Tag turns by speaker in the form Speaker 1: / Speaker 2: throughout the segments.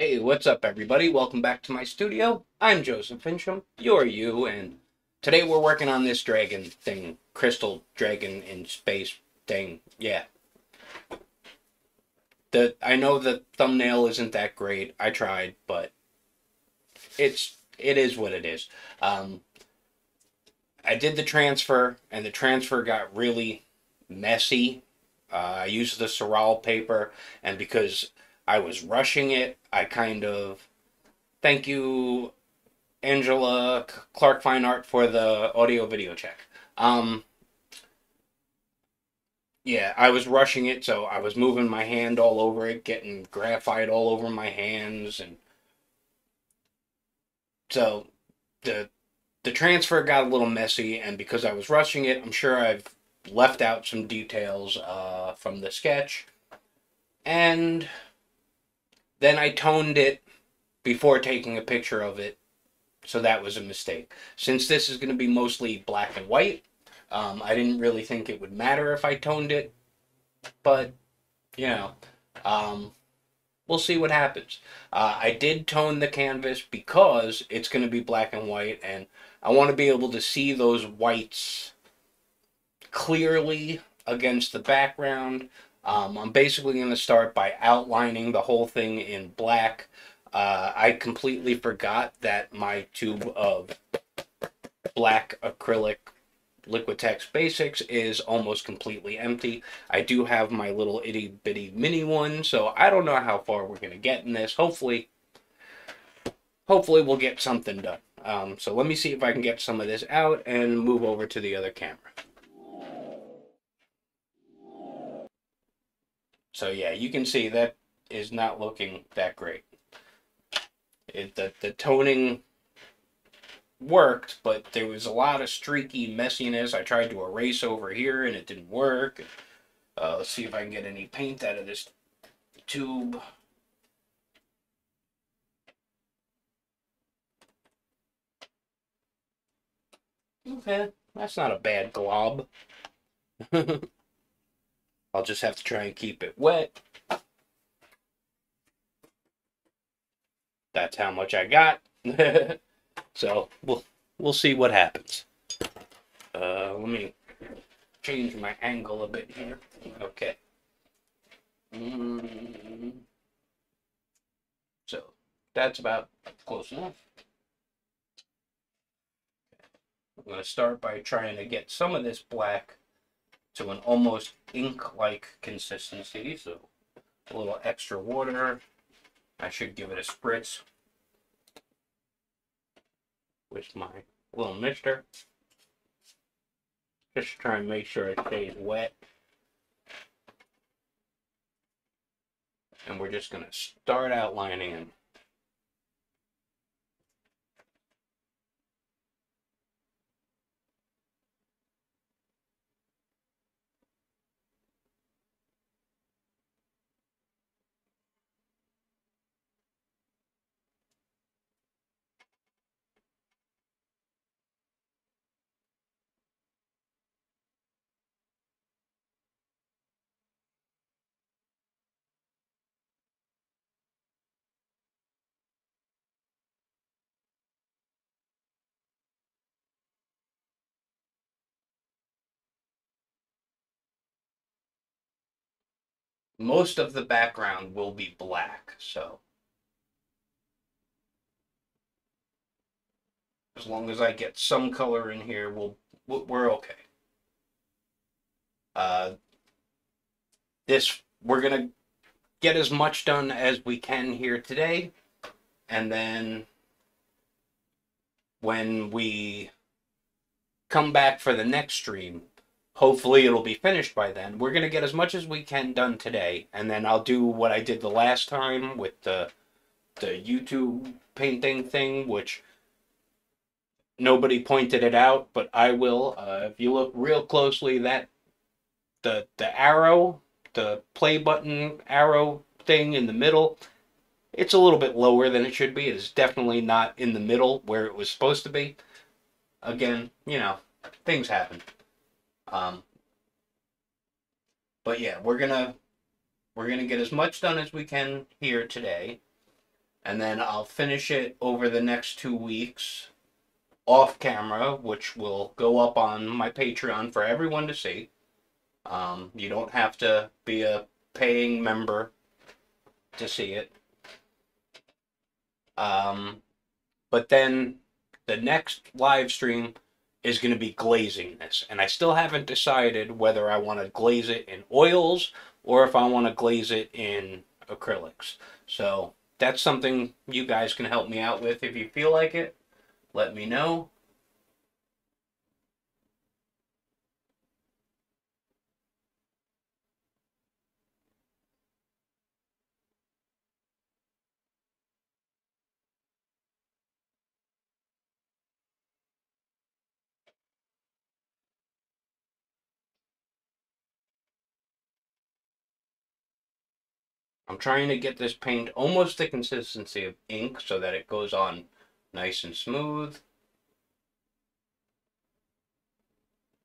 Speaker 1: Hey, what's up, everybody? Welcome back to my studio. I'm Joseph Finchum. You're you, and today we're working on this dragon thing, crystal dragon in space thing. Yeah. The I know the thumbnail isn't that great. I tried, but it's it is what it is. Um, I did the transfer, and the transfer got really messy. Uh, I used the Saral paper, and because I was rushing it. I kind of thank you, Angela Clark Fine Art, for the audio video check. Um, yeah, I was rushing it, so I was moving my hand all over it, getting graphite all over my hands, and so the the transfer got a little messy, and because I was rushing it, I'm sure I've left out some details uh, from the sketch, and then I toned it before taking a picture of it, so that was a mistake. Since this is going to be mostly black and white, um, I didn't really think it would matter if I toned it, but, you know, um, we'll see what happens. Uh, I did tone the canvas because it's going to be black and white, and I want to be able to see those whites clearly against the background. Um, I'm basically going to start by outlining the whole thing in black. Uh, I completely forgot that my tube of black acrylic Liquitex Basics is almost completely empty. I do have my little itty bitty mini one, so I don't know how far we're going to get in this. Hopefully, hopefully we'll get something done. Um, so let me see if I can get some of this out and move over to the other camera. So yeah, you can see that is not looking that great. It, the, the toning worked, but there was a lot of streaky messiness. I tried to erase over here and it didn't work. Uh, let's see if I can get any paint out of this tube. Okay, that's not a bad glob. I'll just have to try and keep it wet. That's how much I got. so we'll we'll see what happens. Uh, let me change my angle a bit here. Okay. Mm. So that's about close enough. I'm going to start by trying to get some of this black to an almost ink-like consistency. So a little extra water. I should give it a spritz with my little mixture. Just to try and make sure it stays wet. And we're just going to start outlining most of the background will be black, so. As long as I get some color in here, we'll, we're okay. Uh, this, we're going to get as much done as we can here today. And then when we come back for the next stream, hopefully it'll be finished by then. We're going to get as much as we can done today, and then I'll do what I did the last time with the the YouTube painting thing, which nobody pointed it out, but I will. Uh, if you look real closely, that the the arrow, the play button arrow thing in the middle, it's a little bit lower than it should be. It's definitely not in the middle where it was supposed to be. Again, you know, things happen. Um, but yeah, we're gonna we're gonna get as much done as we can here today. and then I'll finish it over the next two weeks off camera, which will go up on my Patreon for everyone to see. Um, you don't have to be a paying member to see it. Um, but then the next live stream is going to be glazing this, and I still haven't decided whether I want to glaze it in oils or if I want to glaze it in acrylics. So that's something you guys can help me out with if you feel like it. Let me know. I'm trying to get this paint almost the consistency of ink so that it goes on nice and smooth.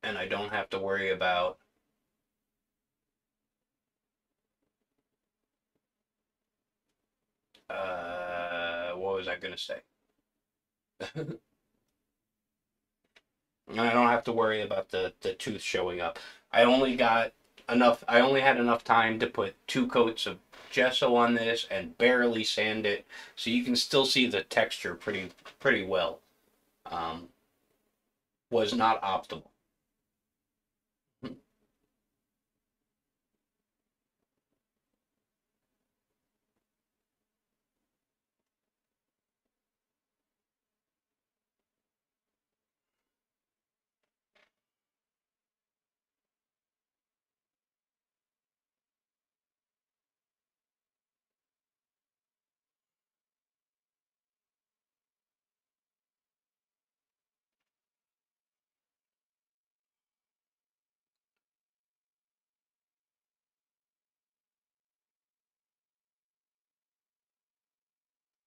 Speaker 1: And I don't have to worry about uh, what was I going to say? I don't have to worry about the, the tooth showing up. I only got enough, I only had enough time to put two coats of gesso on this and barely sand it. So you can still see the texture pretty pretty well. Um, was not optimal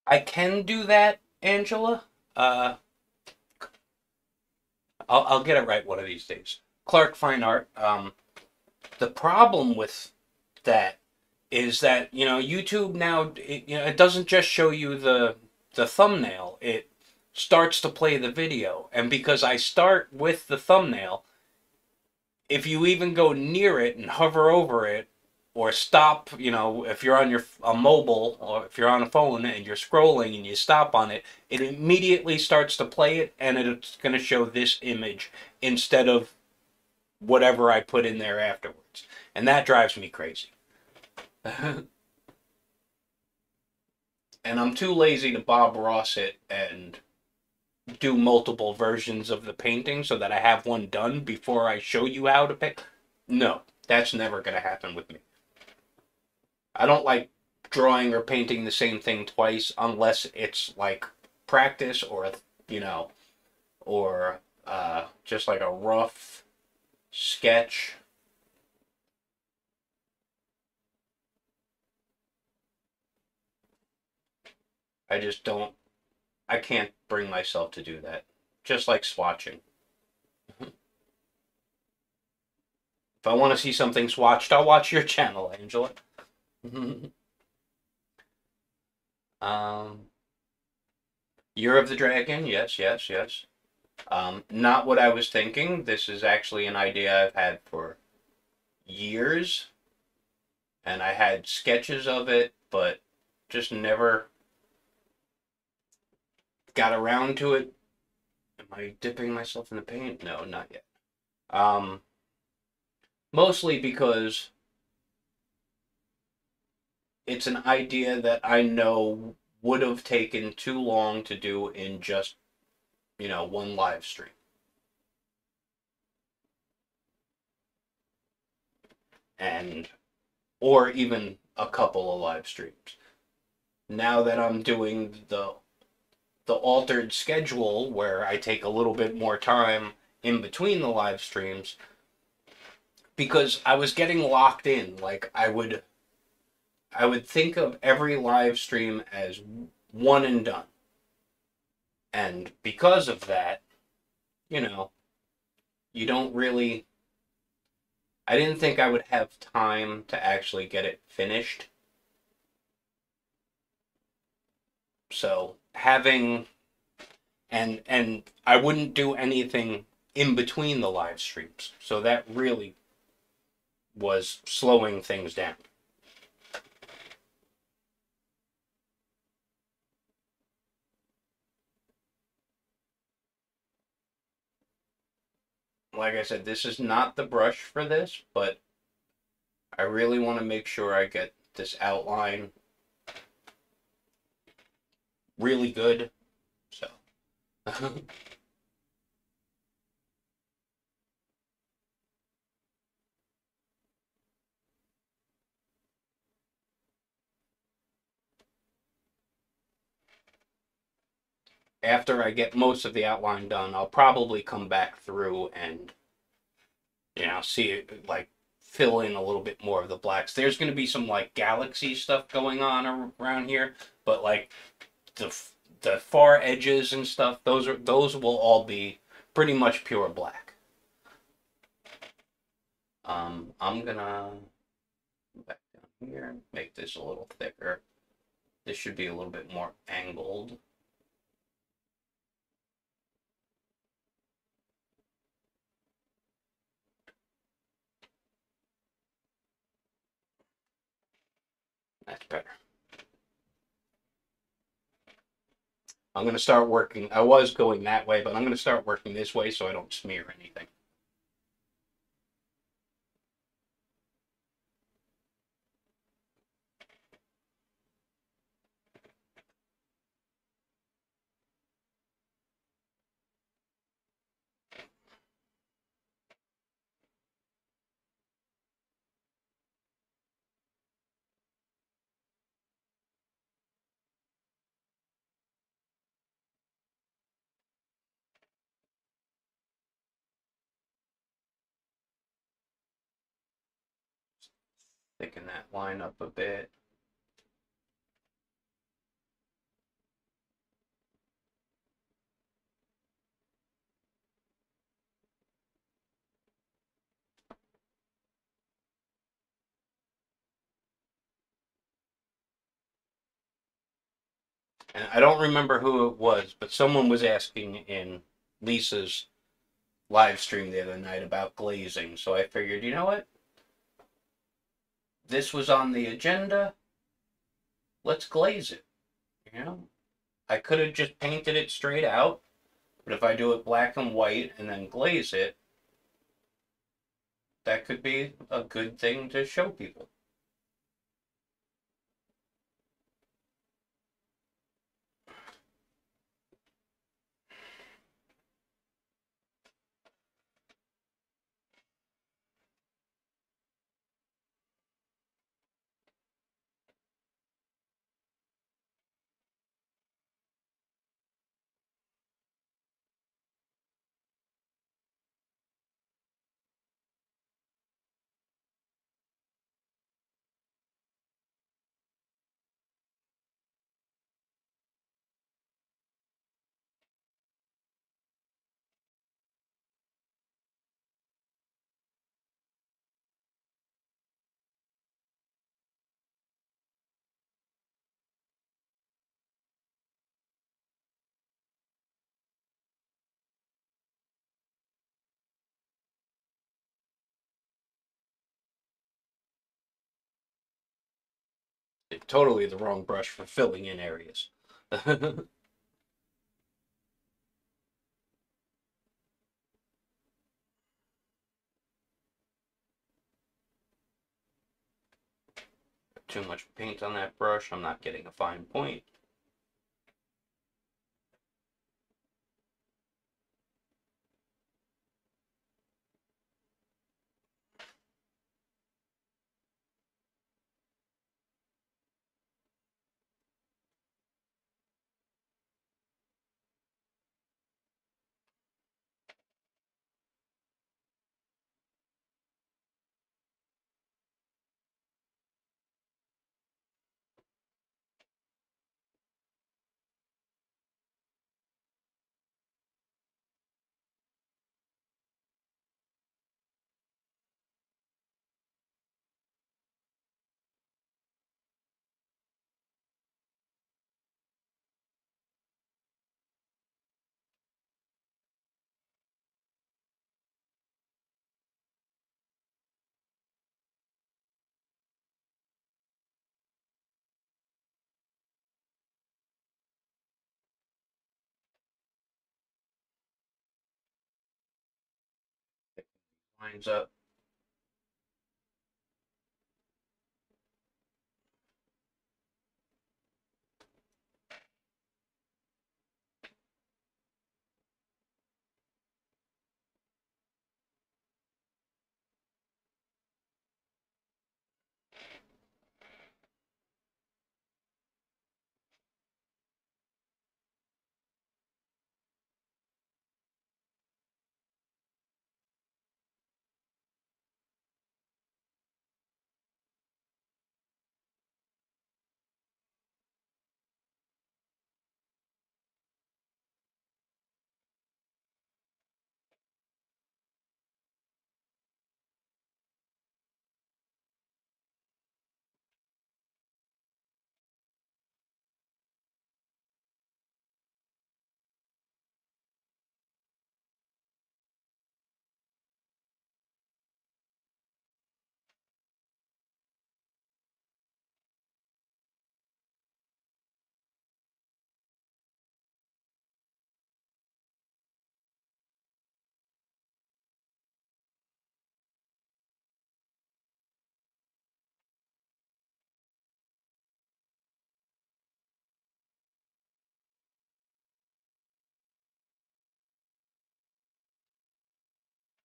Speaker 1: I can do that, Angela. Uh, I'll, I'll get it right one of these days. Clark Fine Art. Um, the problem with that is that you know YouTube now it, you know it doesn't just show you the the thumbnail. It starts to play the video, and because I start with the thumbnail, if you even go near it and hover over it, or stop, you know, if you're on your a mobile or if you're on a phone and you're scrolling and you stop on it, it immediately starts to play it and it's going to show this image instead of whatever I put in there afterwards. And that drives me crazy. and I'm too lazy to Bob Ross it and do multiple versions of the painting so that I have one done before I show you how to pick. No, that's never going to happen with me. I don't like drawing or painting the same thing twice unless it's like practice or you know or uh, just like a rough sketch. I just don't I can't bring myself to do that. Just like swatching. If I want to see something swatched I'll watch your channel Angela um, Year of the Dragon, yes, yes, yes. Um, not what I was thinking. This is actually an idea I've had for years. And I had sketches of it, but just never got around to it. Am I dipping myself in the paint? No, not yet. Um, mostly because it's an idea that I know would have taken too long to do in just, you know, one live stream. And, or even a couple of live streams. Now that I'm doing the the altered schedule where I take a little bit more time in between the live streams because I was getting locked in like I would I would think of every live stream as one and done. And because of that, you know, you don't really. I didn't think I would have time to actually get it finished. So having and and I wouldn't do anything in between the live streams. So that really was slowing things down. Like I said, this is not the brush for this, but I really want to make sure I get this outline really good. So. after I get most of the outline done, I'll probably come back through and, you know, see like fill in a little bit more of the blacks. There's going to be some like galaxy stuff going on around here, but like the the far edges and stuff, those are those will all be pretty much pure black. Um, I'm gonna back down here, make this a little thicker. This should be a little bit more angled. That's better. I'm going to start working. I was going that way, but I'm going to start working this way so I don't smear anything. thicken line up a bit. And I don't remember who it was, but someone was asking in Lisa's live stream the other night about glazing. So I figured, you know what? This was on the agenda. Let's glaze it. You know, I could have just painted it straight out, but if I do it black and white and then glaze it, that could be a good thing to show people. Totally the wrong brush for filling in areas. Too much paint on that brush, I'm not getting a fine point. Lines up.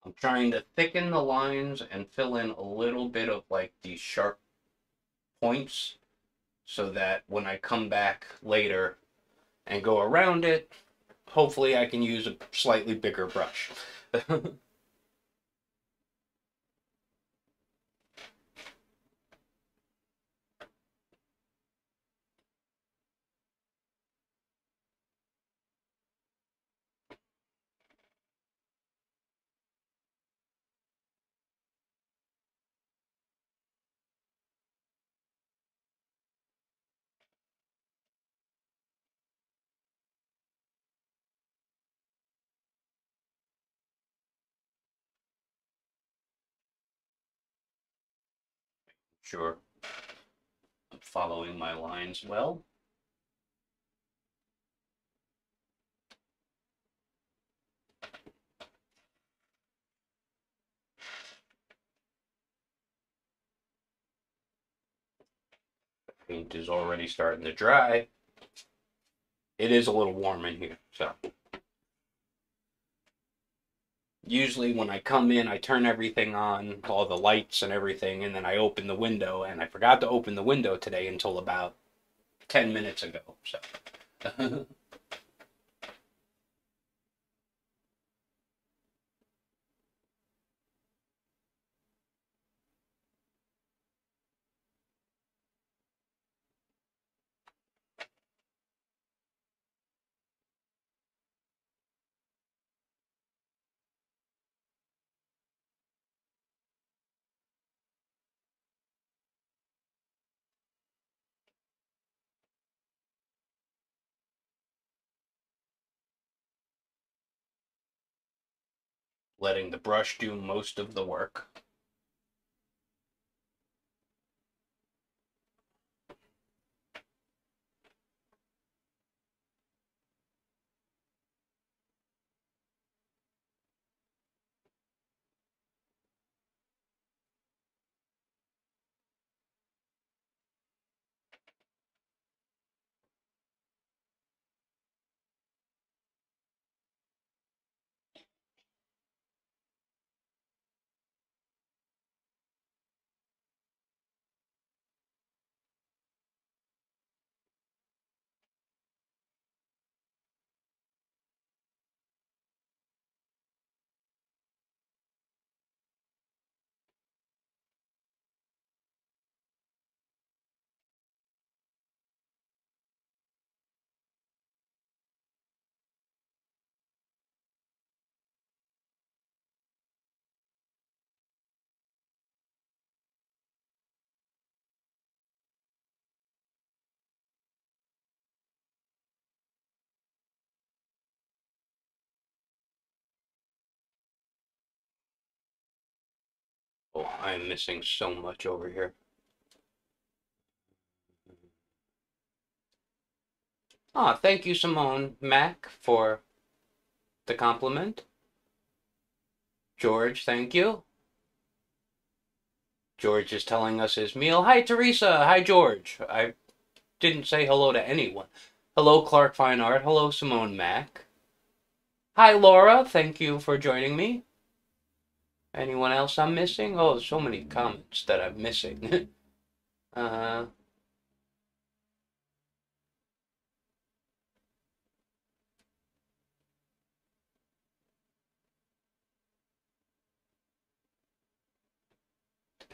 Speaker 1: I'm trying to thicken the lines and fill in a little bit of like these sharp points so that when I come back later and go around it, hopefully I can use a slightly bigger brush. sure I'm following my lines well. paint is already starting to dry. It is a little warm in here, so. Usually when I come in, I turn everything on, all the lights and everything, and then I open the window, and I forgot to open the window today until about 10 minutes ago, so. letting the brush do most of the work. Oh, I'm missing so much over here. Ah, thank you, Simone Mac, for the compliment. George, thank you. George is telling us his meal. Hi, Teresa. Hi, George. I didn't say hello to anyone. Hello, Clark Fine Art. Hello, Simone Mack. Hi, Laura. Thank you for joining me. Anyone else I'm missing? Oh, so many comments that I'm missing. uh,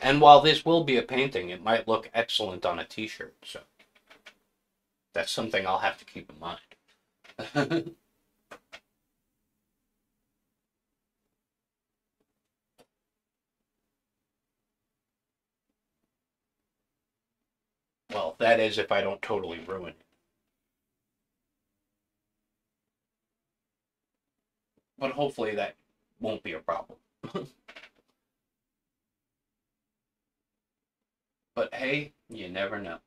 Speaker 1: and while this will be a painting, it might look excellent on a t-shirt, so that's something I'll have to keep in mind. Well, that is if I don't totally ruin it. But hopefully that won't be a problem. but hey, you never know.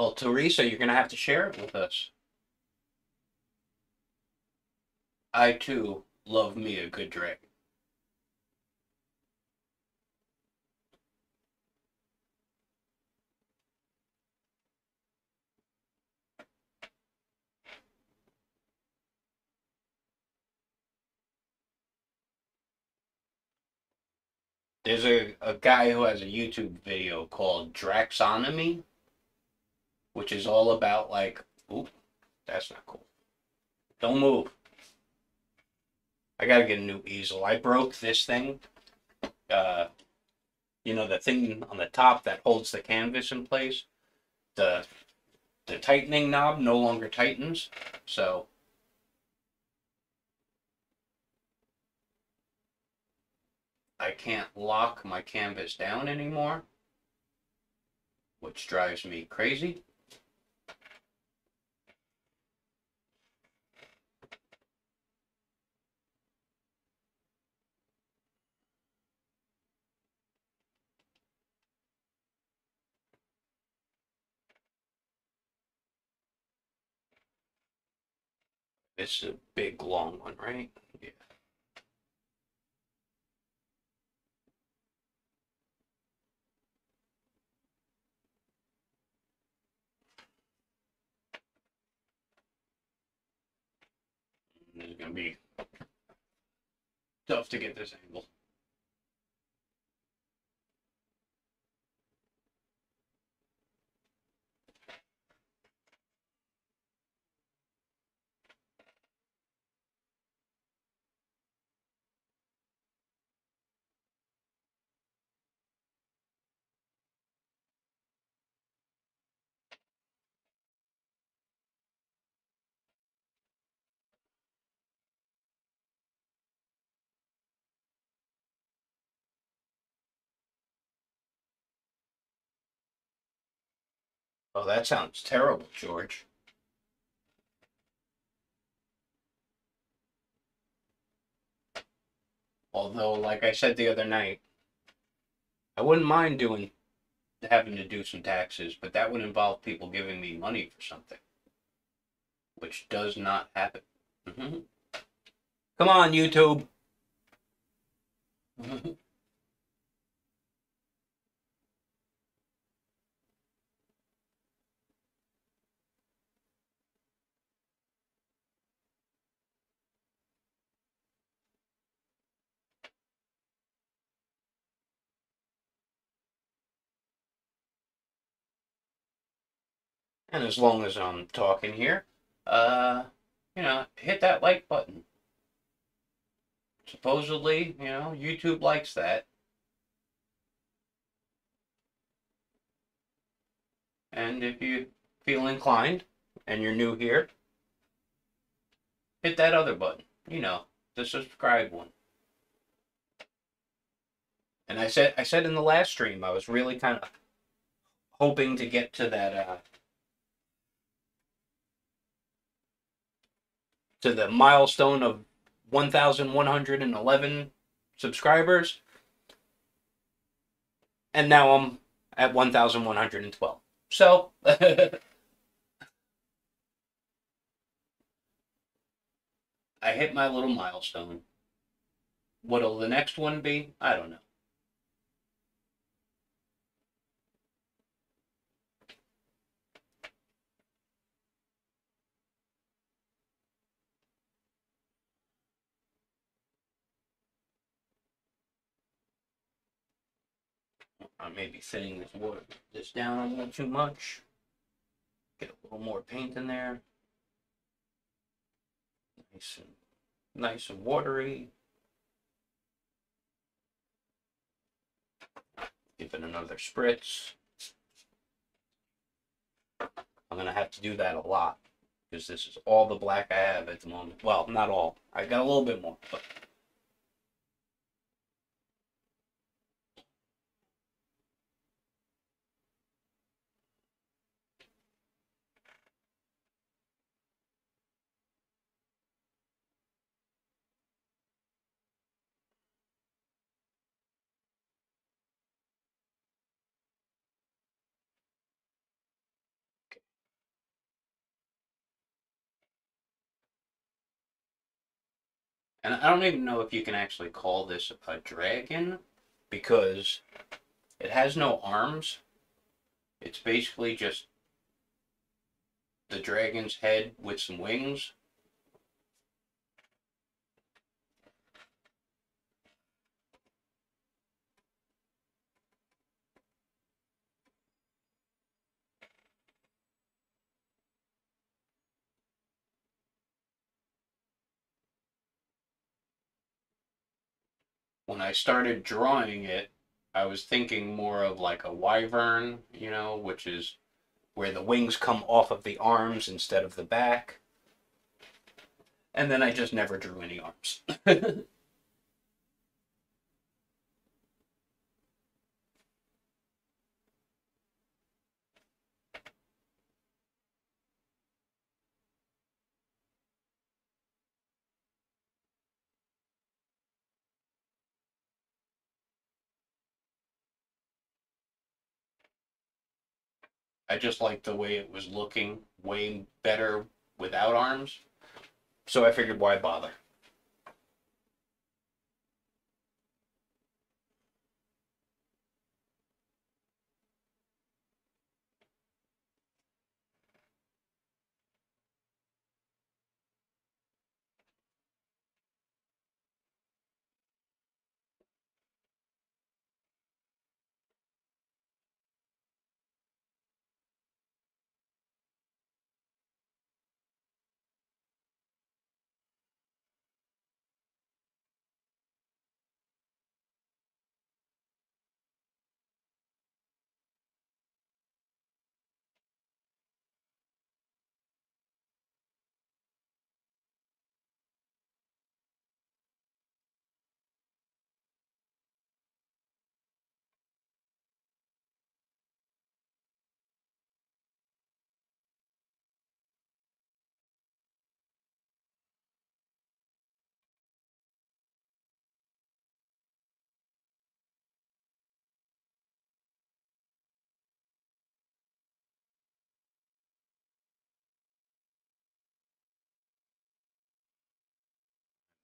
Speaker 1: Well, Teresa, you're going to have to share it with us. I too love me a good drink. There's a, a guy who has a YouTube video called Draxonomy which is all about like, oop, that's not cool. Don't move. I gotta get a new easel. I broke this thing. Uh, you know, the thing on the top that holds the canvas in place. The the tightening knob no longer tightens, so I can't lock my canvas down anymore, which drives me crazy. It's a big long one, right? Yeah. It's gonna be tough to get this angle. Oh, that sounds terrible, George. Although, like I said the other night, I wouldn't mind doing having to do some taxes, but that would involve people giving me money for something, which does not happen. Mm-hmm. Come on, YouTube. And as long as I'm talking here, uh, you know, hit that like button. Supposedly, you know, YouTube likes that. And if you feel inclined and you're new here, hit that other button, you know, the subscribe one. And I said I said in the last stream I was really kind of hoping to get to that uh to the milestone of 1,111 subscribers. And now I'm at 1,112. So, I hit my little milestone. What'll the next one be? I don't know. I may be thinning this water this down a little too much. Get a little more paint in there. Nice and nice and watery. Give it another spritz. I'm gonna have to do that a lot because this is all the black I have at the moment. Well, not all. I got a little bit more, but And I don't even know if you can actually call this a dragon because it has no arms. It's basically just the dragon's head with some wings. When I started drawing it, I was thinking more of like a wyvern, you know, which is where the wings come off of the arms instead of the back. And then I just never drew any arms. I just liked the way it was looking way better without arms. So I figured why bother?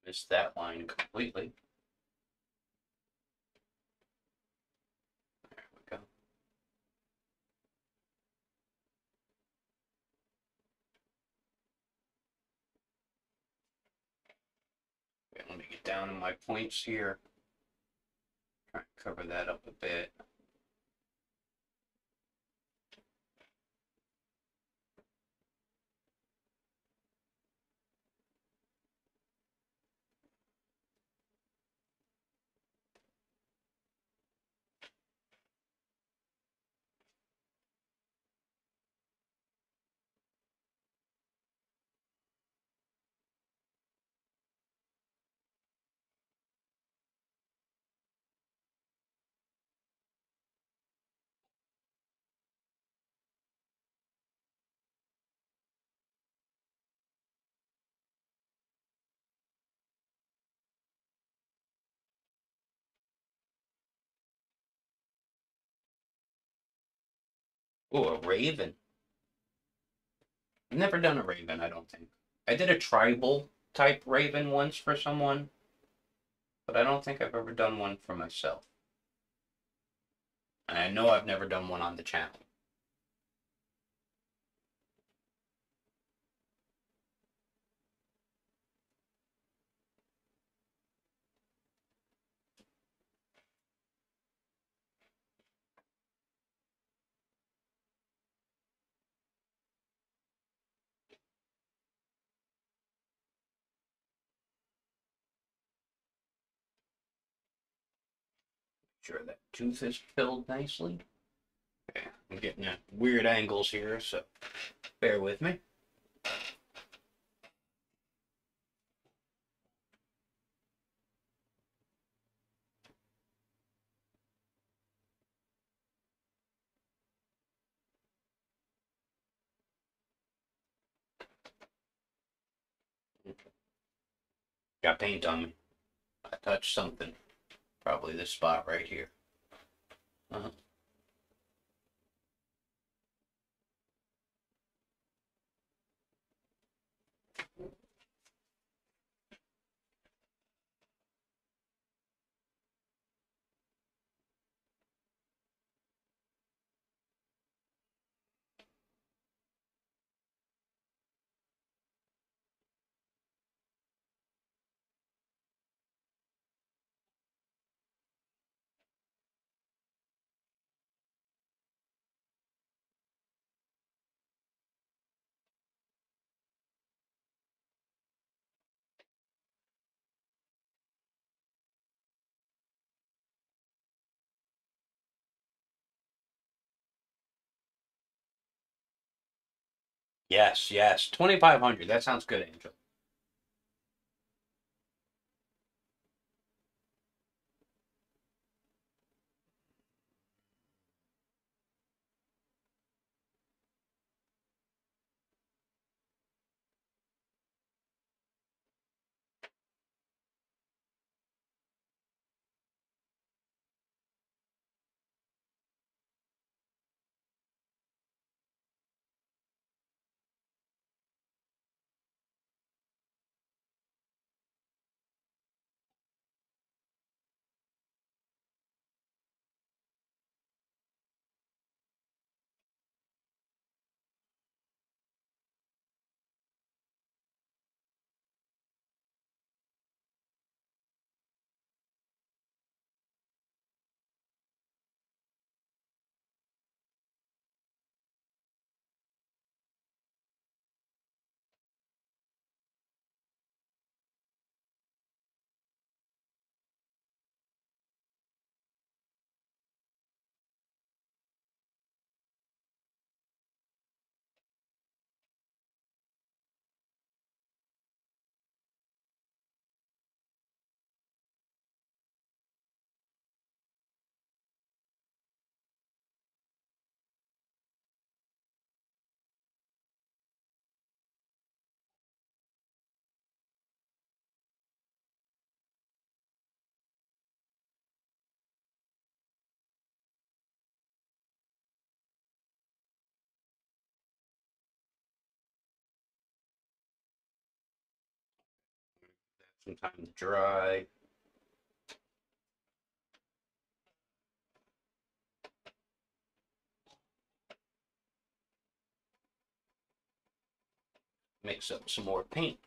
Speaker 1: Missed that line completely. There we go. Okay, let me get down to my points here. Try and cover that up a bit. Oh, a raven. I've never done a raven, I don't think. I did a tribal type raven once for someone, but I don't think I've ever done one for myself. And I know I've never done one on the channel. Sure that tooth is filled nicely. Okay, I'm getting at weird angles here, so bear with me. Got paint on me. I touched something. Probably this spot right here. Uh-huh. Yes, yes. 2500. That sounds good, Angel. Some time to dry. Mix up some more paint.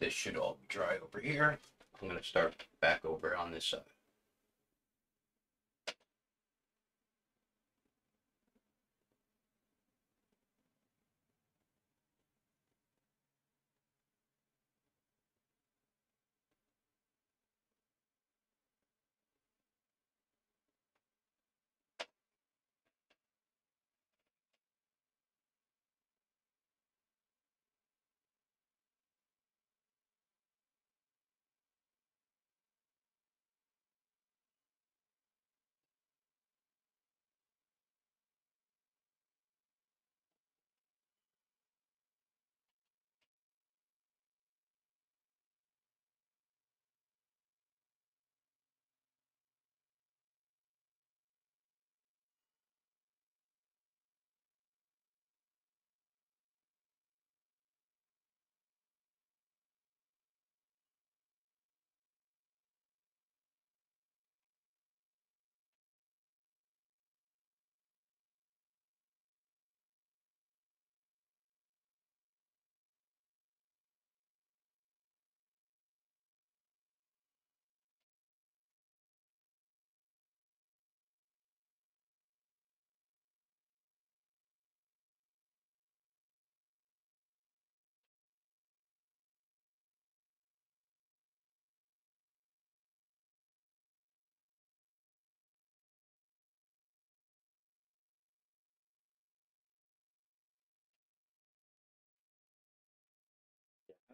Speaker 1: This should all dry over here. I'm going to start back over on this side.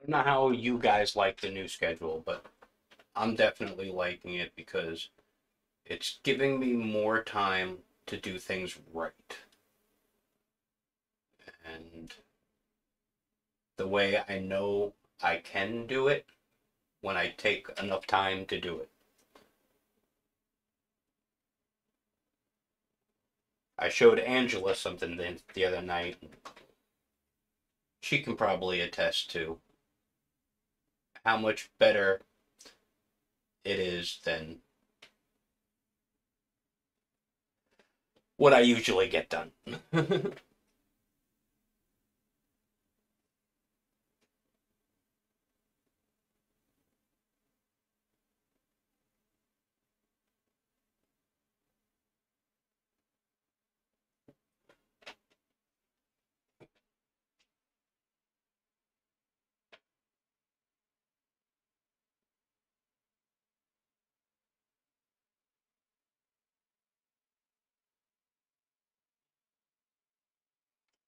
Speaker 1: Don't how you guys like the new schedule, but I'm definitely liking it because it's giving me more time to do things right. And the way I know I can do it when I take enough time to do it. I showed Angela something the, the other night. She can probably attest to how much better it is than what I usually get done.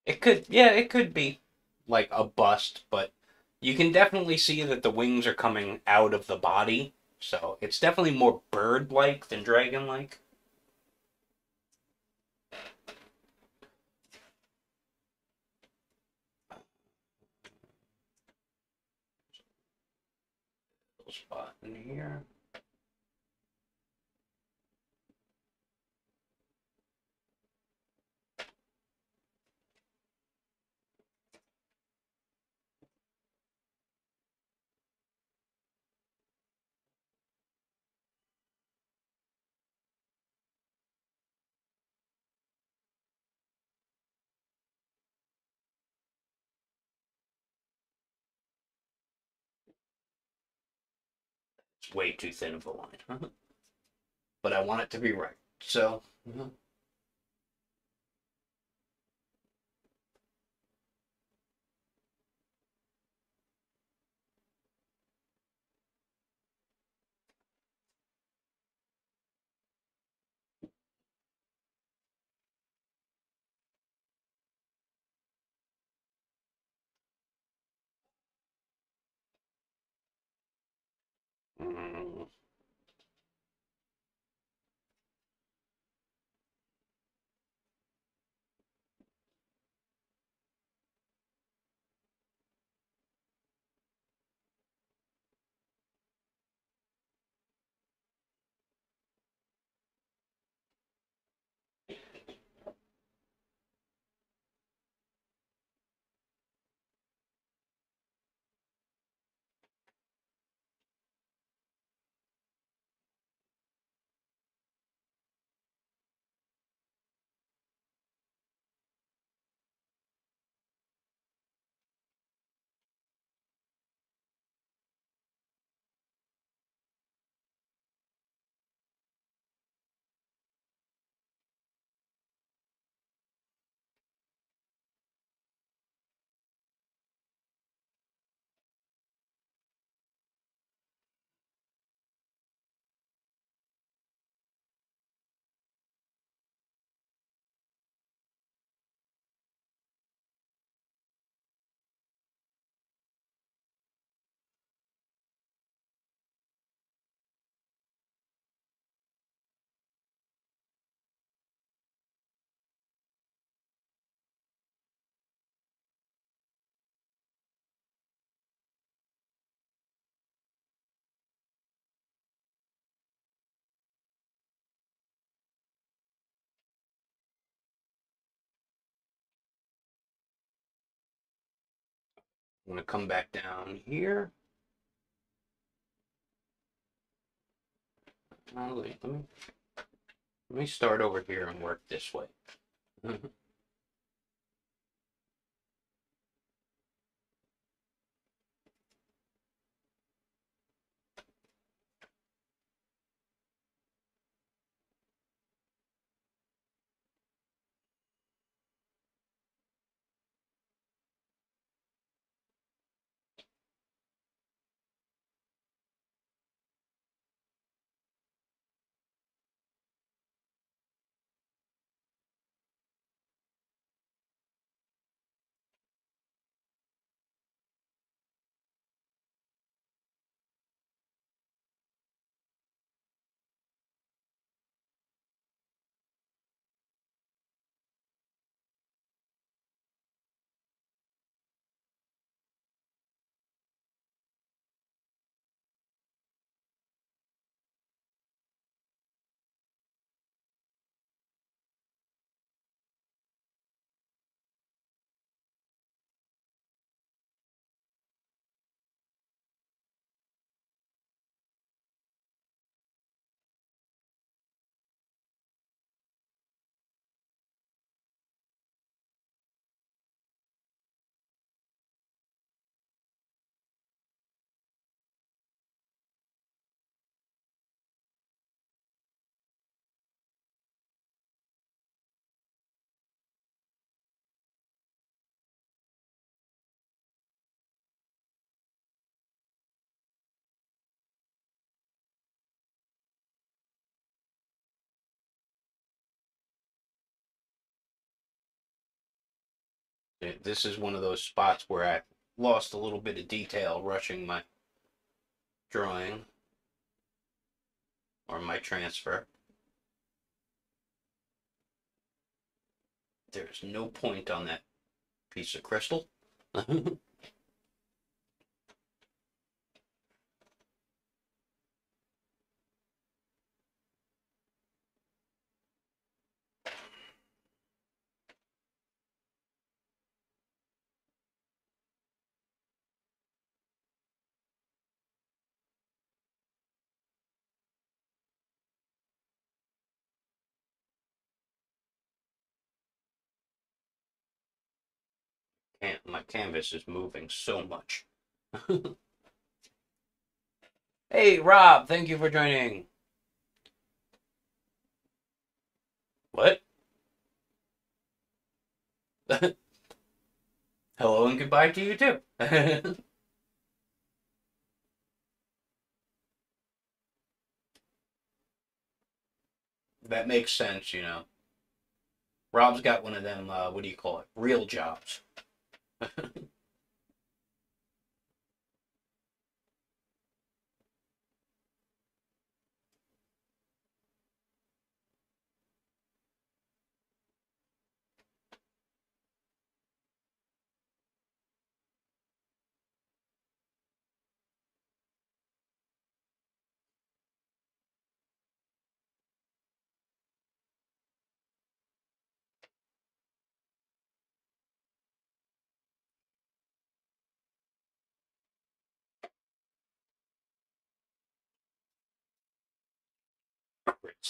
Speaker 1: It could, yeah, it could be like a bust, but you can definitely see that the wings are coming out of the body. So it's definitely more bird like than dragon like. Here. Way too thin of a line. but I want it to be right. So, mm-hmm. Mm, I'm gonna come back down here. Uh, let me let me start over here and work this way. This is one of those spots where I lost a little bit of detail rushing my drawing or my transfer. There's no point on that piece of crystal. Can my canvas is moving so much. hey, Rob, thank you for joining. What? Hello and goodbye to you too. that makes sense, you know. Rob's got one of them, uh, what do you call it? Real jobs. Rinse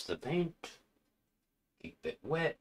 Speaker 1: the paint. Keep it wet.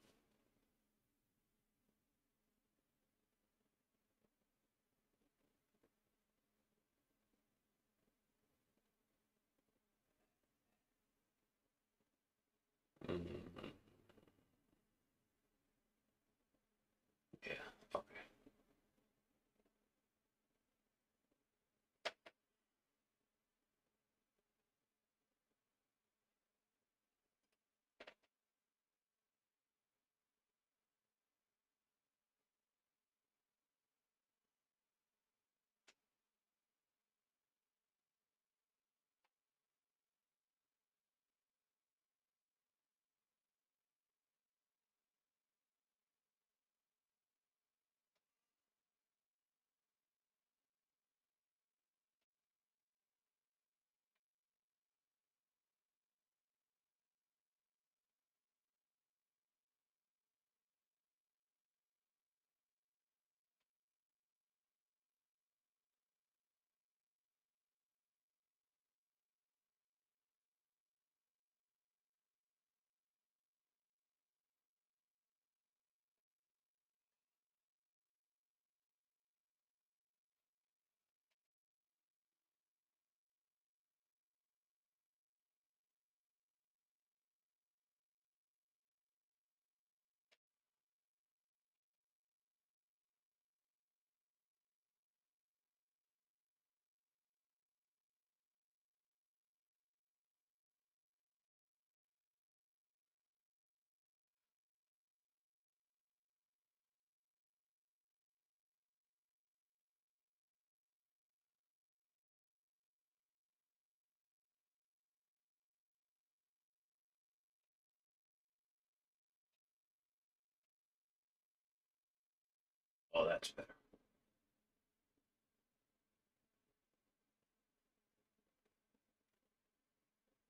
Speaker 1: Oh, that's better.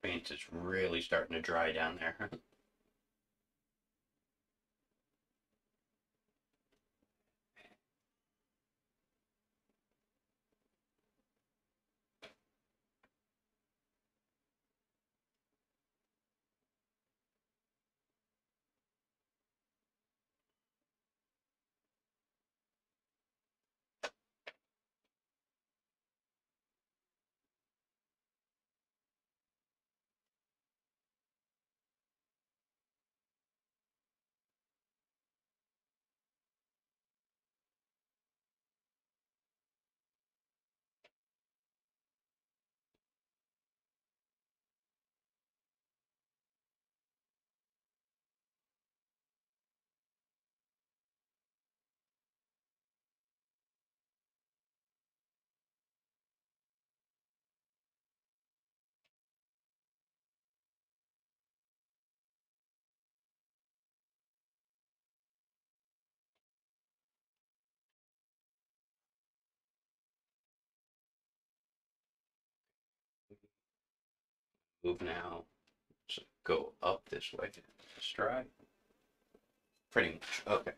Speaker 1: Paint is really starting to dry down there. move now. So go up this way. Stride. Pretty much. Okay.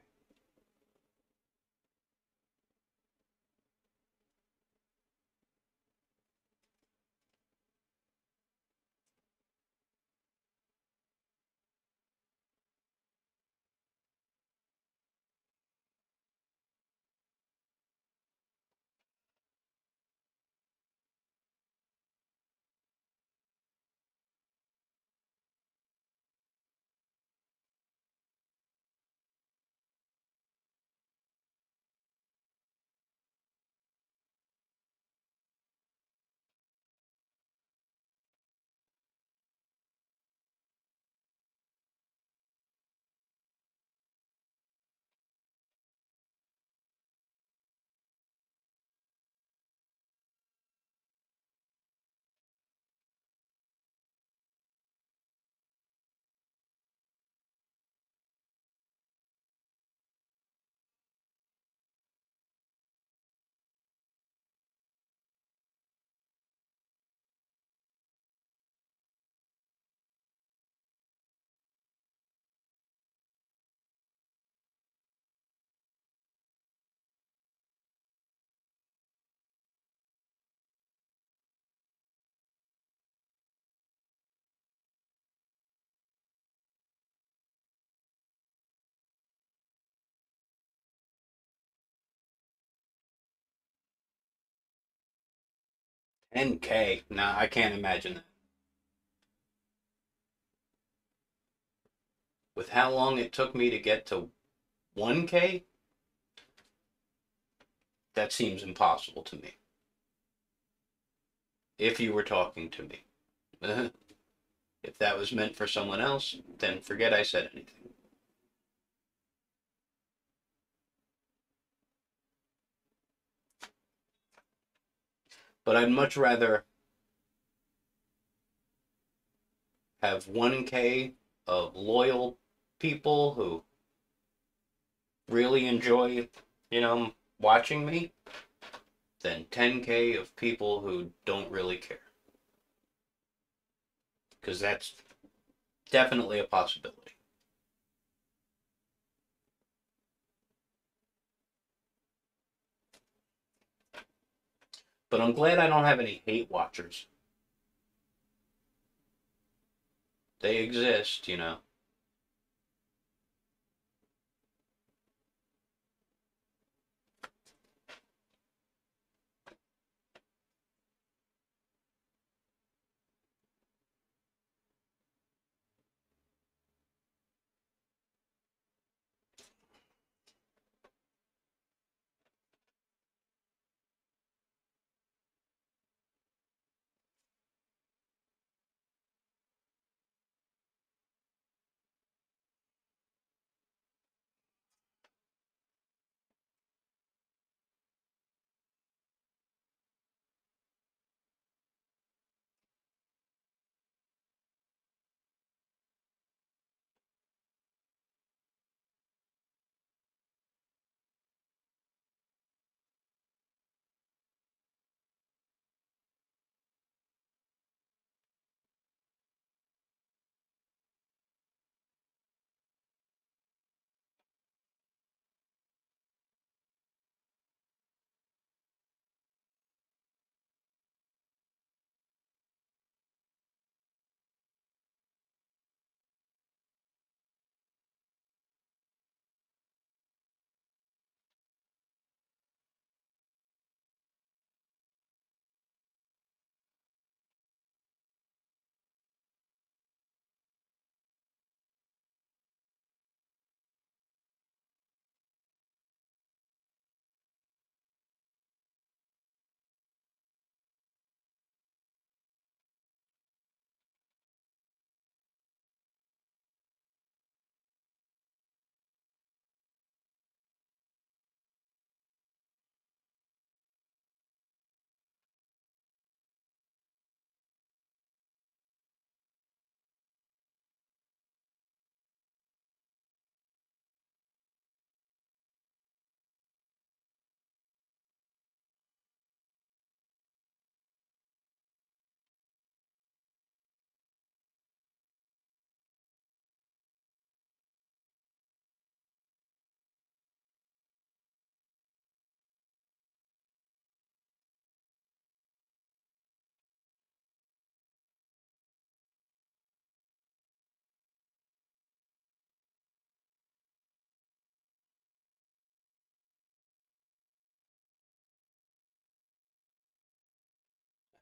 Speaker 1: Ten K. Nah, I can't imagine that. With how long it took me to get to one K, that seems impossible to me. If you were talking to me. if that was meant for someone else, then forget I said anything. But I'd much rather have 1K of loyal people who really enjoy, you know, watching me than 10K of people who don't really care. Because that's definitely a possibility. But I'm glad I don't have any hate watchers. They exist, you know.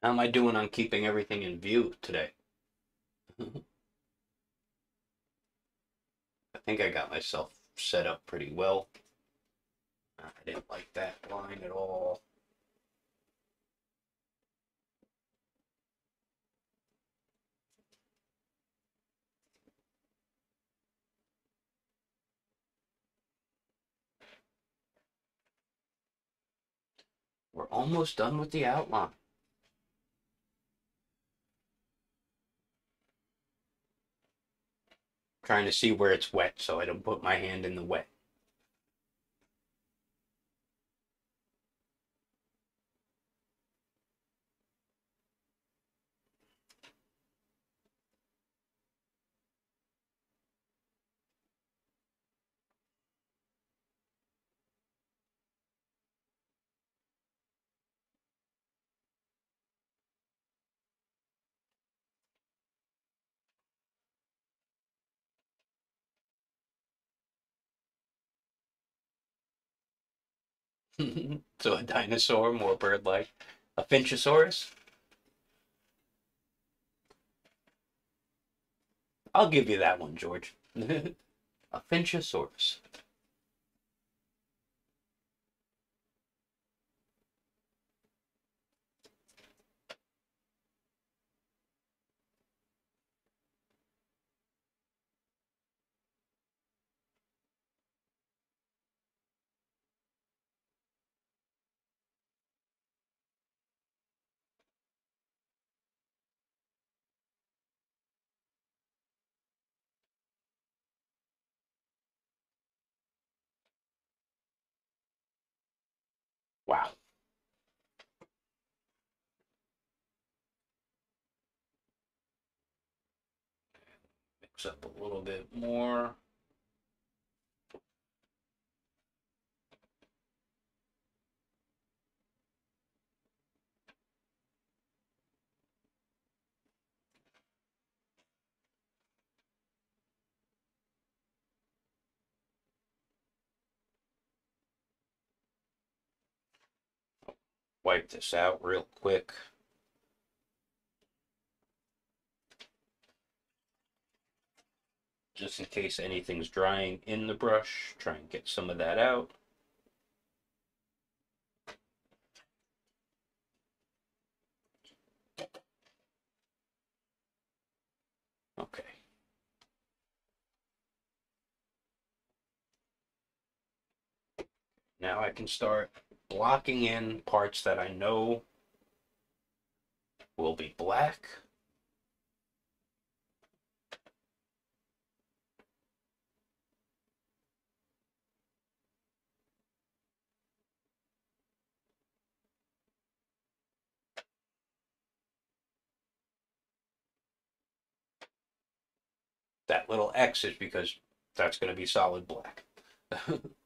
Speaker 1: How am I doing on keeping everything in view today? I think I got myself set up pretty well. I didn't like that line at all. We're almost done with the outline. Trying to see where it's wet so I don't put my hand in the wet. so a dinosaur, more bird-like. A Finchosaurus? I'll give you that one, George. a Finchosaurus. Wow. Mix up a little bit more. Wipe this out real quick. Just in case anything's drying in the brush, try and get some of that out. Okay. Now I can start blocking in parts that I know will be black. That little X is because that's going to be solid black.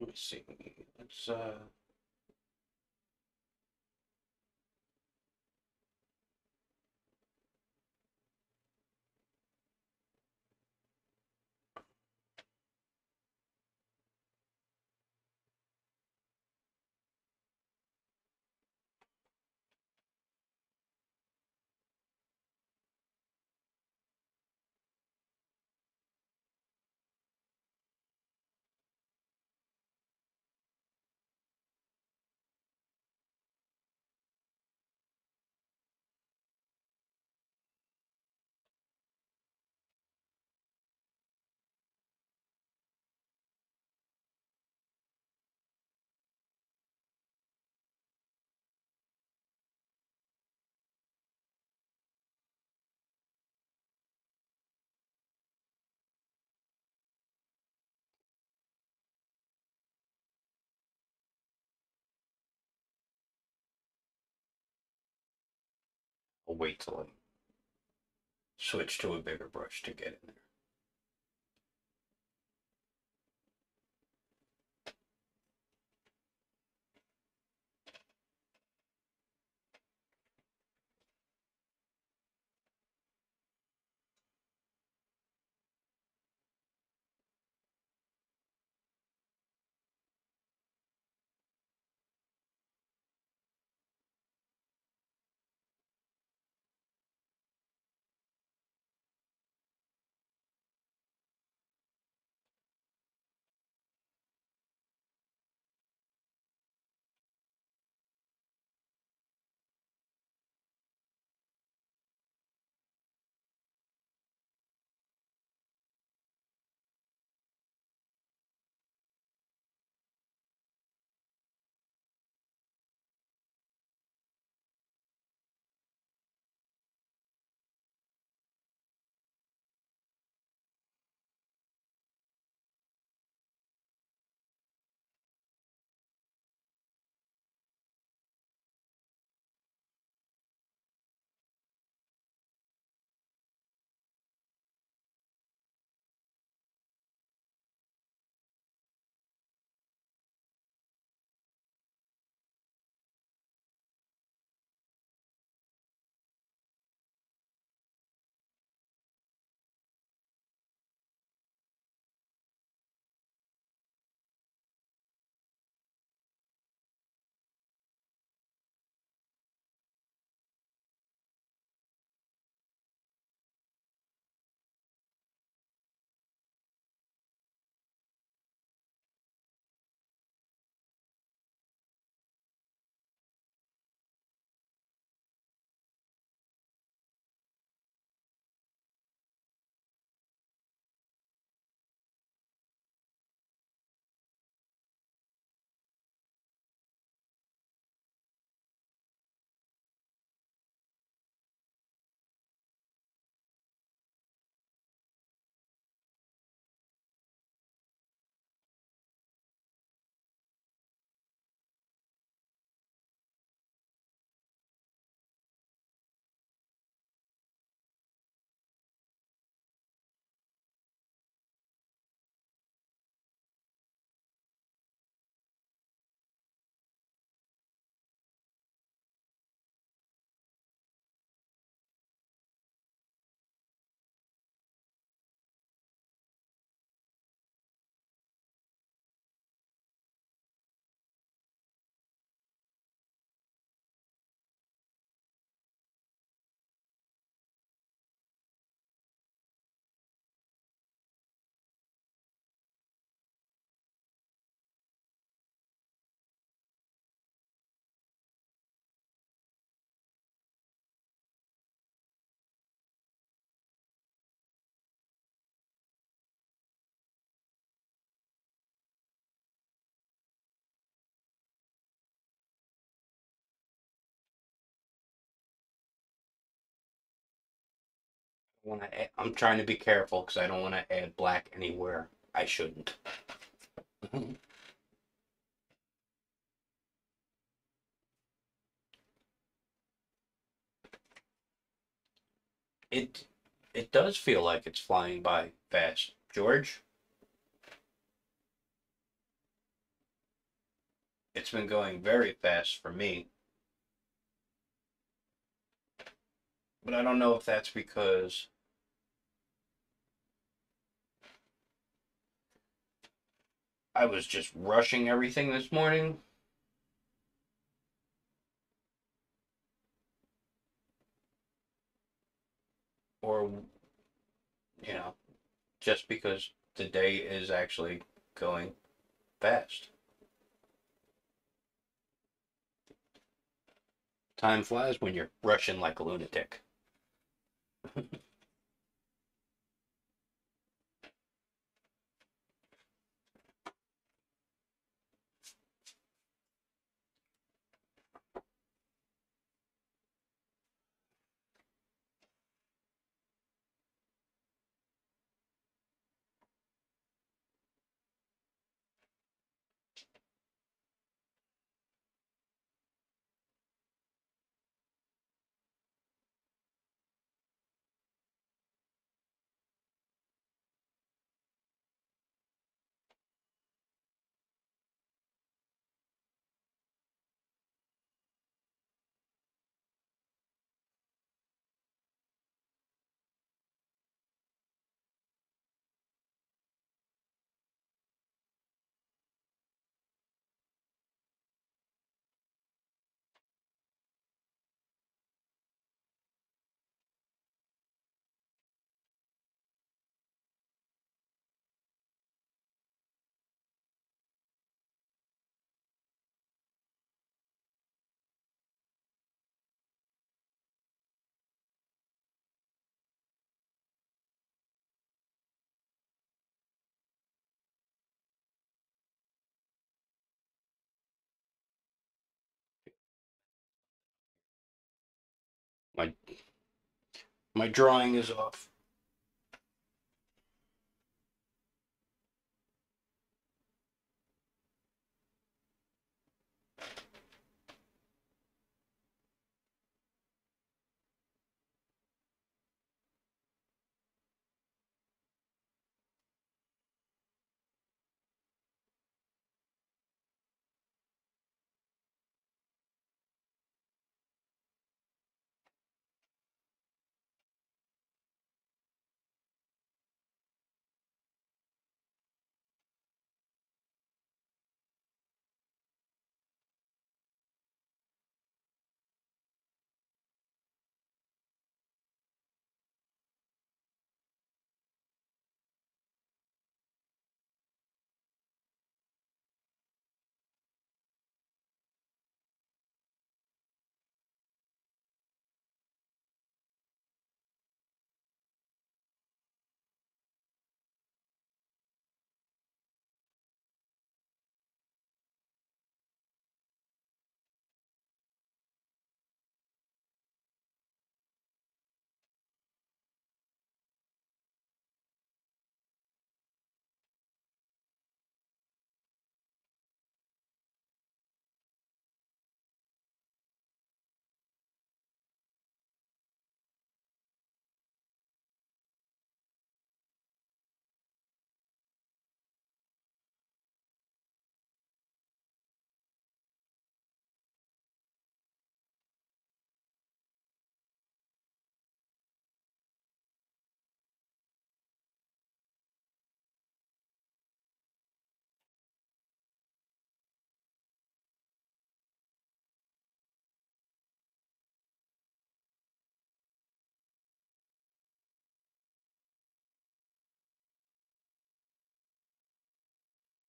Speaker 1: Let me see. Let's uh. Wait till I switch to a bigger brush to get in there. Want to. I'm trying to be careful because I don't want to add black anywhere I shouldn't. it it does feel like it's flying by fast, George. it's been going very fast for me. But I don't know if that's because I was just rushing everything this morning. Or, you know, just because the day is actually going fast. Time flies when you're rushing like a lunatic. My my drawing is off.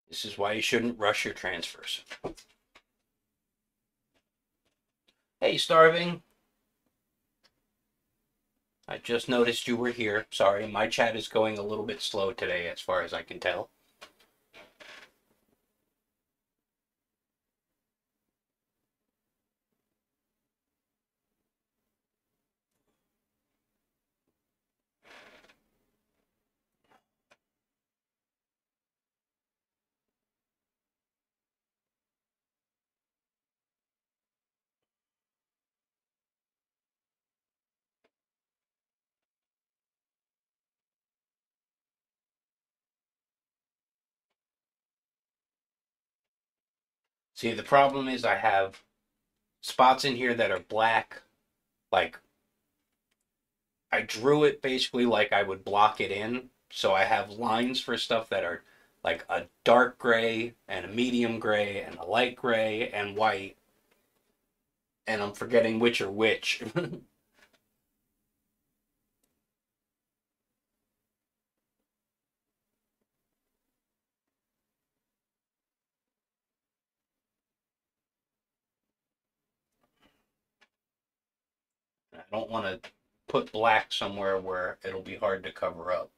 Speaker 1: This is why you shouldn't rush your transfers. Hey, Starving. I just noticed you were here. Sorry, my chat is going a little bit slow today, as far as I can tell. See, the problem is I have spots in here that are black. Like, I drew it basically like I would block it in. So I have lines for stuff that are like a dark gray and a medium gray and a light gray and white. And I'm forgetting which are which. don't want to put black somewhere where it'll be hard to cover up.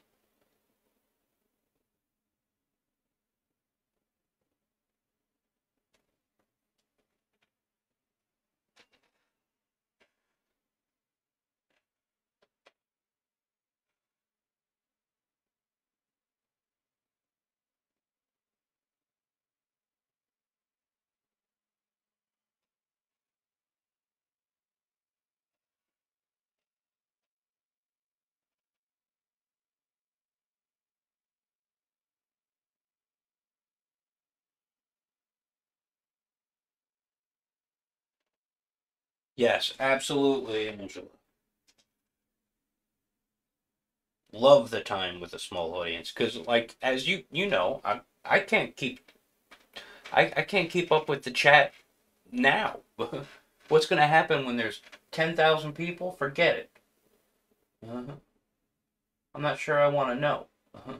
Speaker 1: Yes, absolutely, Angela. Love the time with a small audience because, like, as you you know, I I can't keep I I can't keep up with the chat now. What's gonna happen when there's ten thousand people? Forget it. Uh-huh. I'm not sure I want to know. Uh-huh.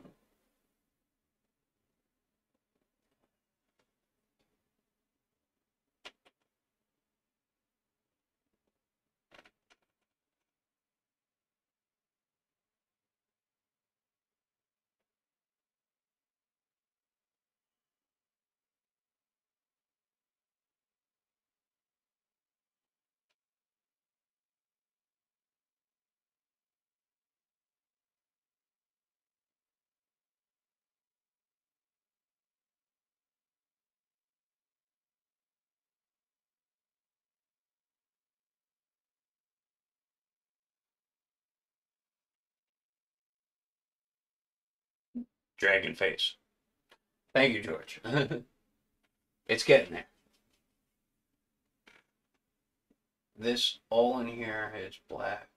Speaker 1: Dragon face. Thank you, George. it's getting there. This all in here is black.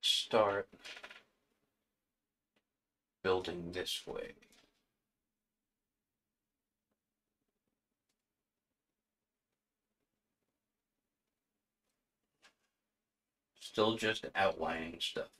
Speaker 1: Start building this way. Still just outlining stuff.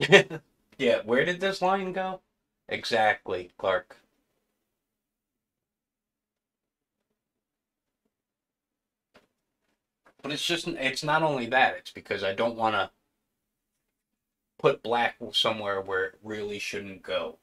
Speaker 1: yeah, where did this line go? Exactly, Clark. But it's just, it's not only that, it's because I don't want to put black somewhere where it really shouldn't go.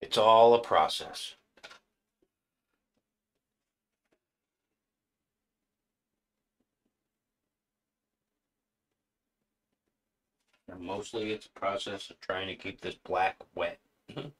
Speaker 1: It's all a process. And mostly it's a process of trying to keep this black wet.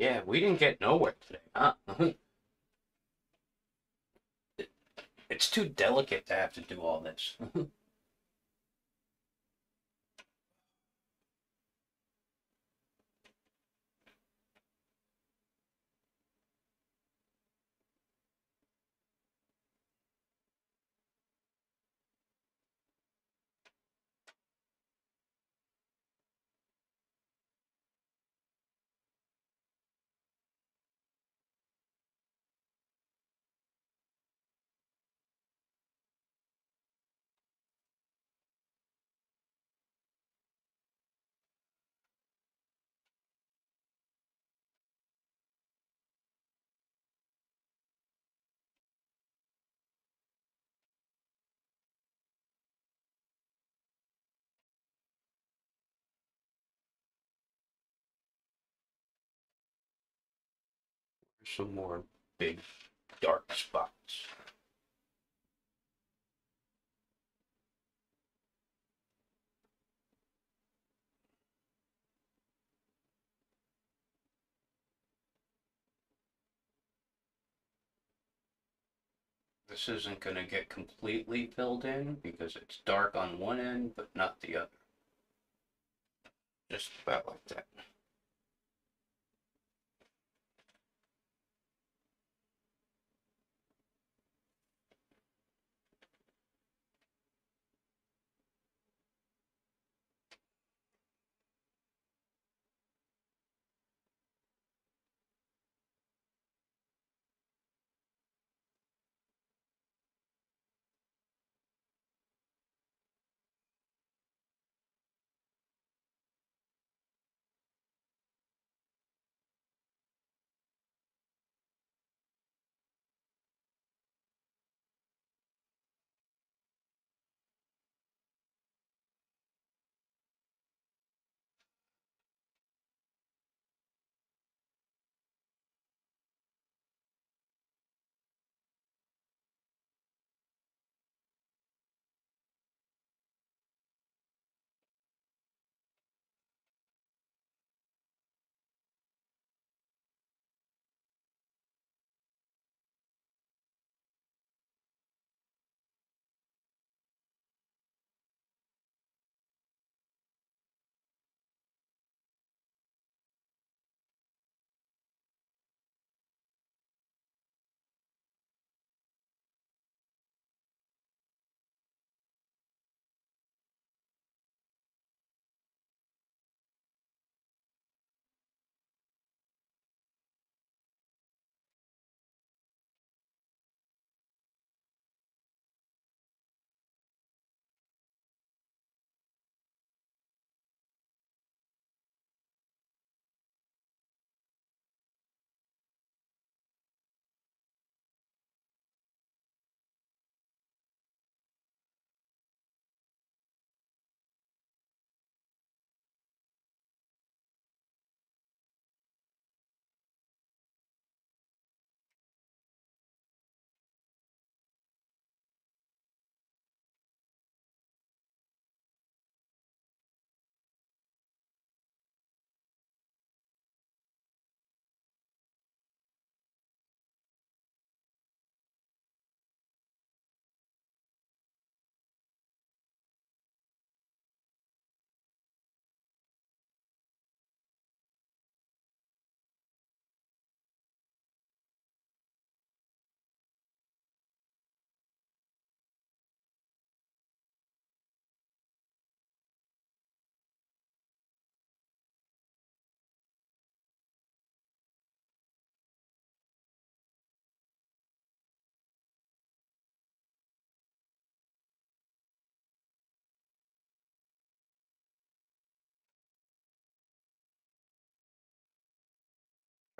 Speaker 1: Yeah, we didn't get nowhere today. Huh? It's too delicate to have to do all this. Some more big dark spots. This isn't going to get completely filled in because it's dark on one end but not the other. Just about like that.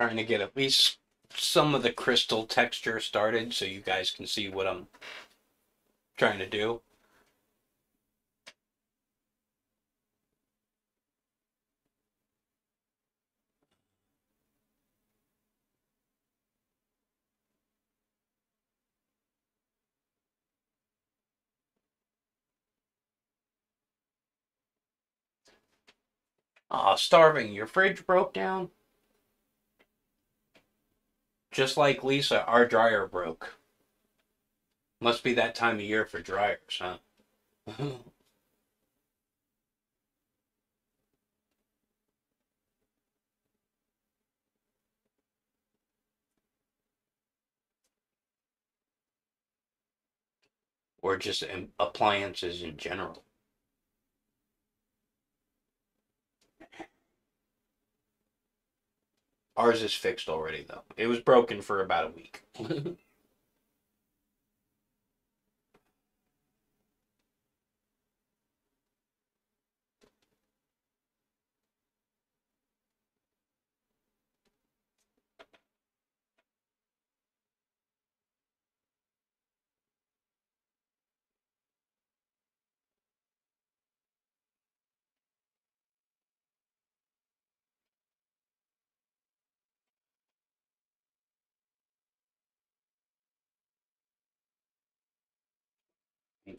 Speaker 1: Trying to get at least some of the crystal texture started so you guys can see what I'm trying to do. Aw, starving, your fridge broke down? Just like Lisa, our dryer broke. Must be that time of year for dryers, huh? or just um, appliances in general. Ours is fixed already, though. It was broken for about a week.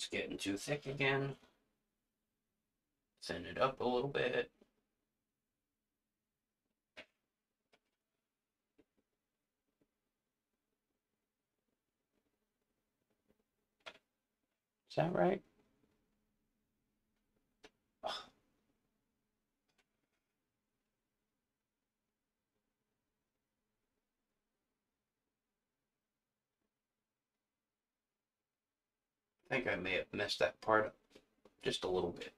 Speaker 1: It's getting too thick again. Thin it up a little bit. Is that right? Think I may have messed that part up just a little bit.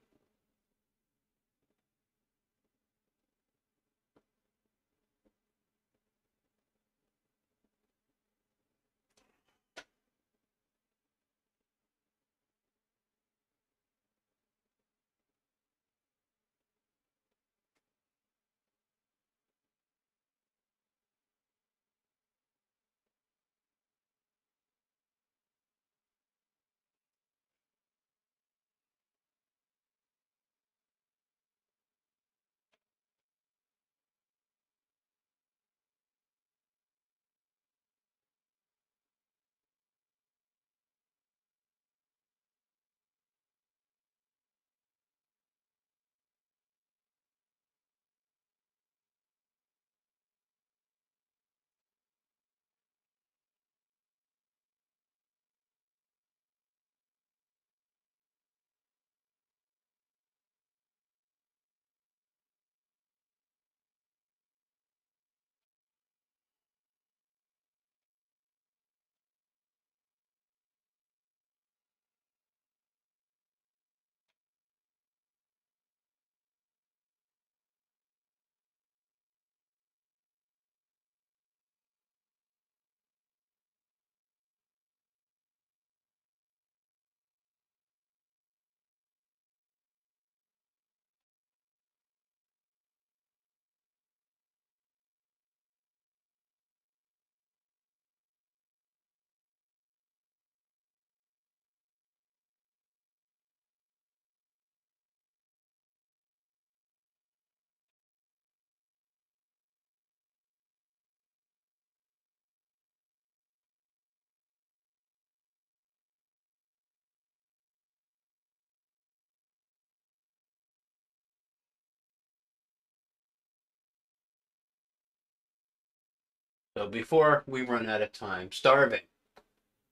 Speaker 1: So before we run out of time, starving,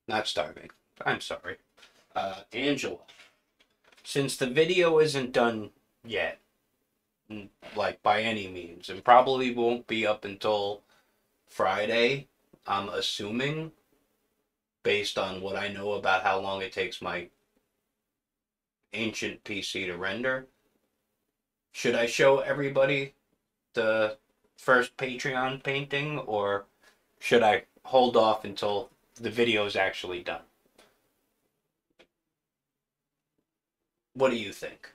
Speaker 1: not starving, I'm sorry, uh, Angela, since the video isn't done yet, like by any means, and probably won't be up until Friday, I'm assuming, based on what I know about how long it takes my ancient PC to render. Should I show everybody the first Patreon painting or should I hold off until the video is actually done? What do you think?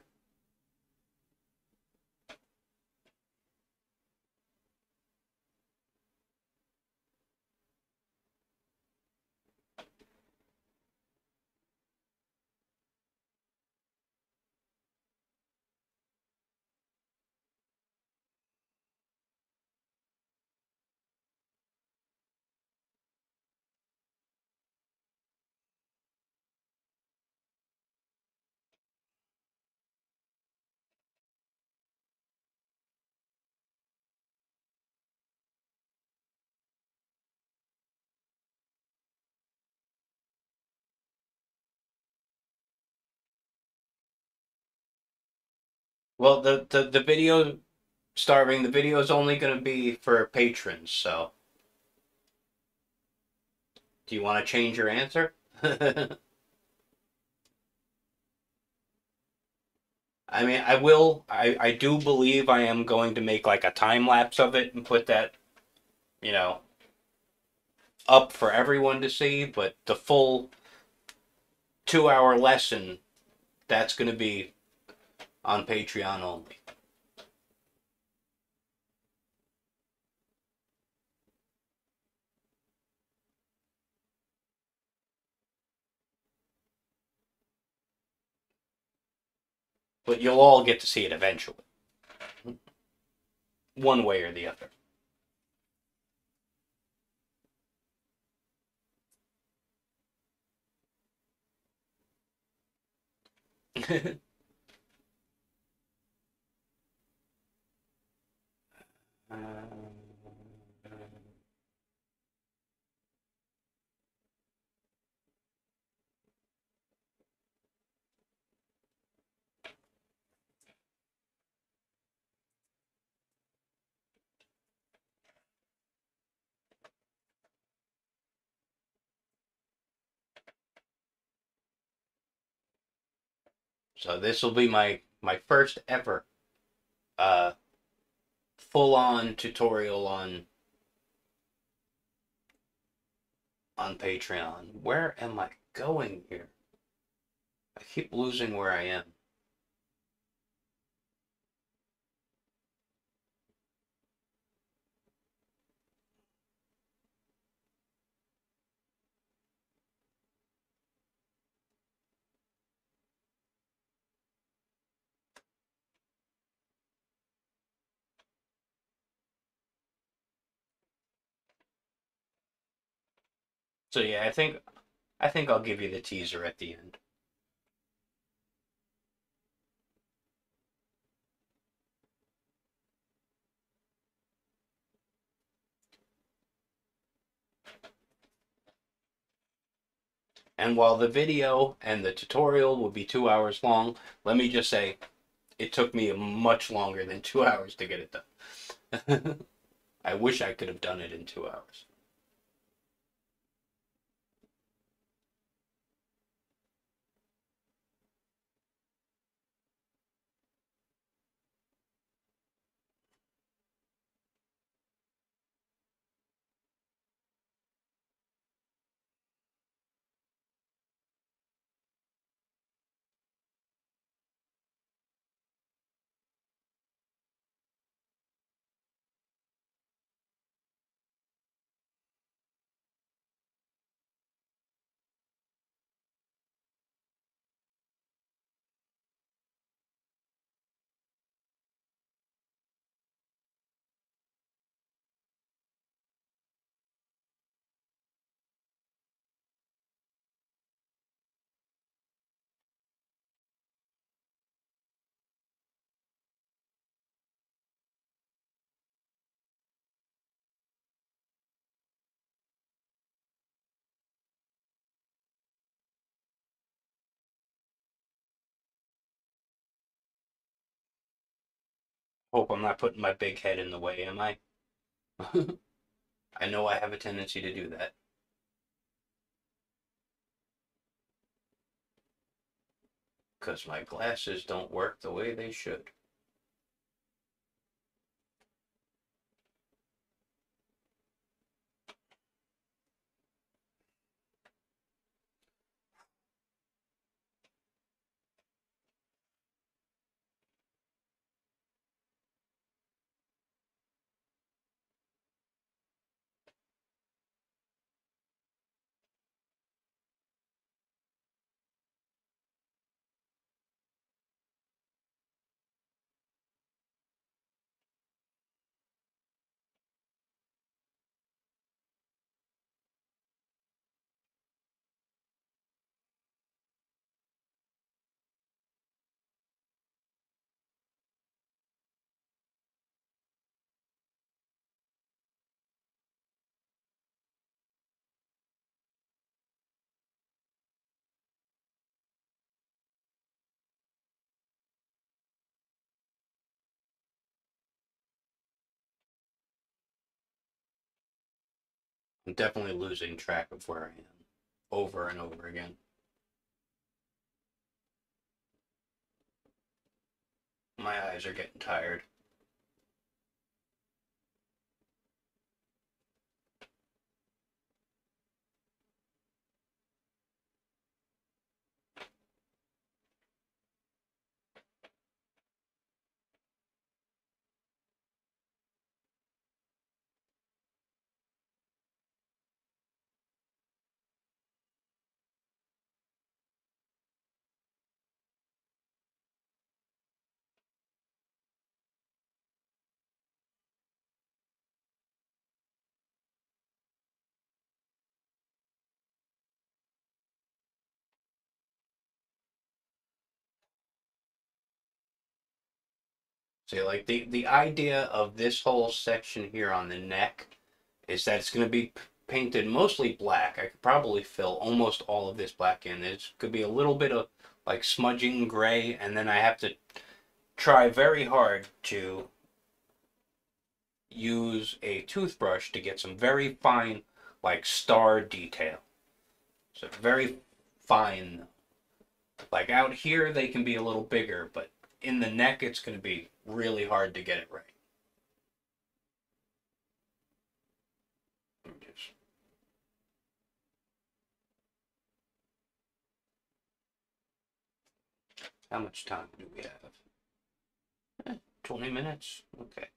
Speaker 1: Well, the the the video starving. The video is only going to be for patrons. So, do you want to change your answer? I mean, I will. I I do believe I am going to make like a time lapse of it and put that, you know, up for everyone to see. But the full two hour lesson, that's going to be on Patreon only. But you'll all get to see it eventually. One way or the other. So this will be my my first ever uh full on tutorial on on Patreon. Where am I going here? I keep losing where I am. So yeah, I think I think I'll give you the teaser at the end. And while the video and the tutorial will be two hours long, let me just say, it took me much longer than two hours to get it done. I wish I could have done it in two hours. Hope I'm not putting my big head in the way, am I? I know I have a tendency to do that. Because my glasses don't work the way they should. I'm definitely losing track of where I am over and over again. My eyes are getting tired. See, like the the idea of this whole section here on the neck is that it's going to be painted mostly black. I could probably fill almost all of this black in. There could be a little bit of like smudging gray, and then I have to try very hard to use a toothbrush to get some very fine like star detail. So very fine. Like out here, they can be a little bigger, but in the neck, it's going to be really hard to get it right. How much time do we have? Eh, 20 minutes? Okay.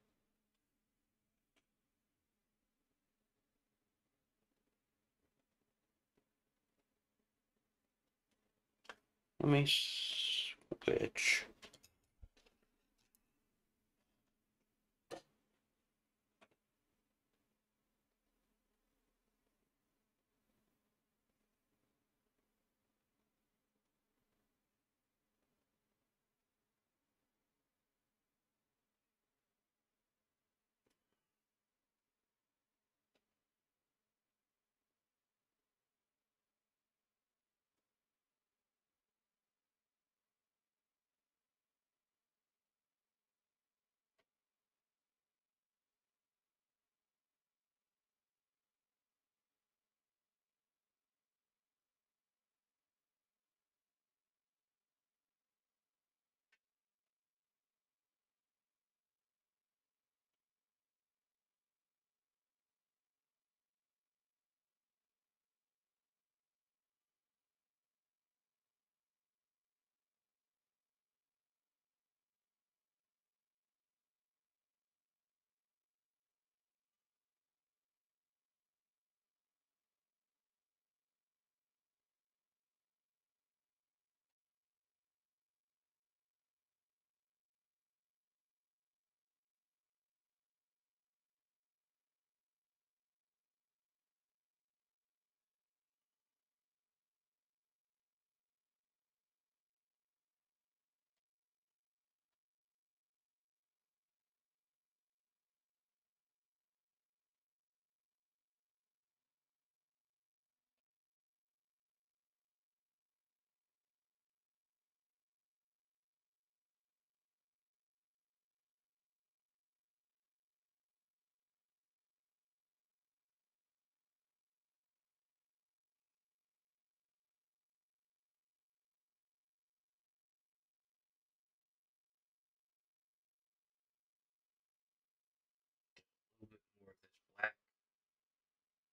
Speaker 1: Let me switch.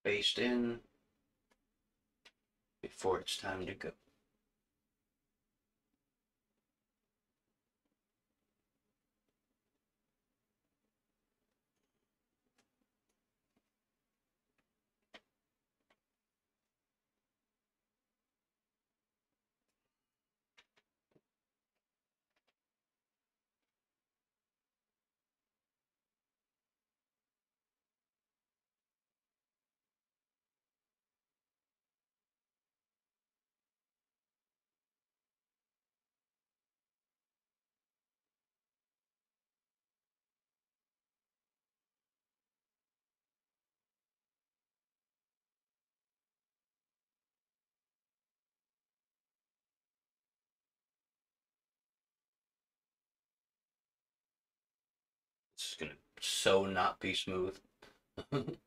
Speaker 1: Based in before it's time to go. It's gonna so not be smooth.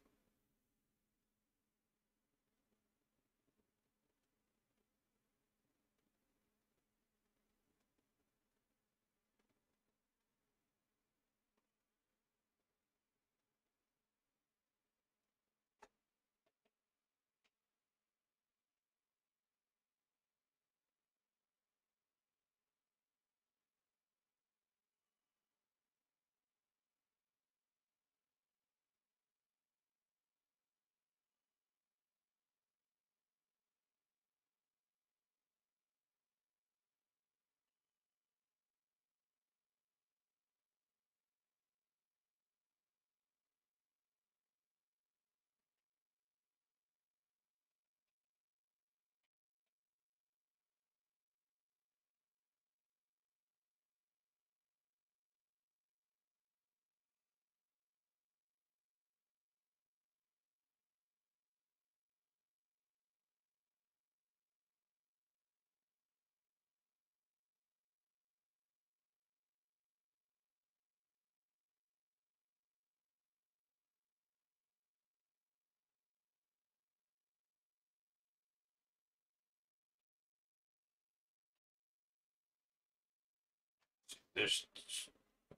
Speaker 1: there's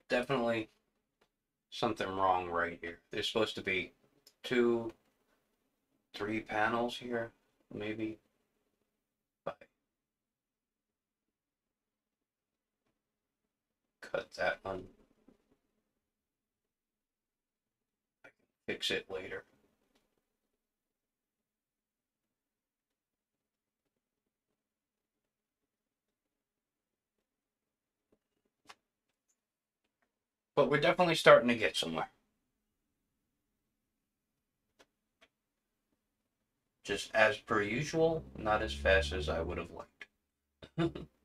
Speaker 1: definitely something wrong right here. There's supposed to be two, three panels here, maybe. Five. Cut that one. I can fix it later. But we're definitely starting to get somewhere. Just as per usual, not as fast as I would have liked.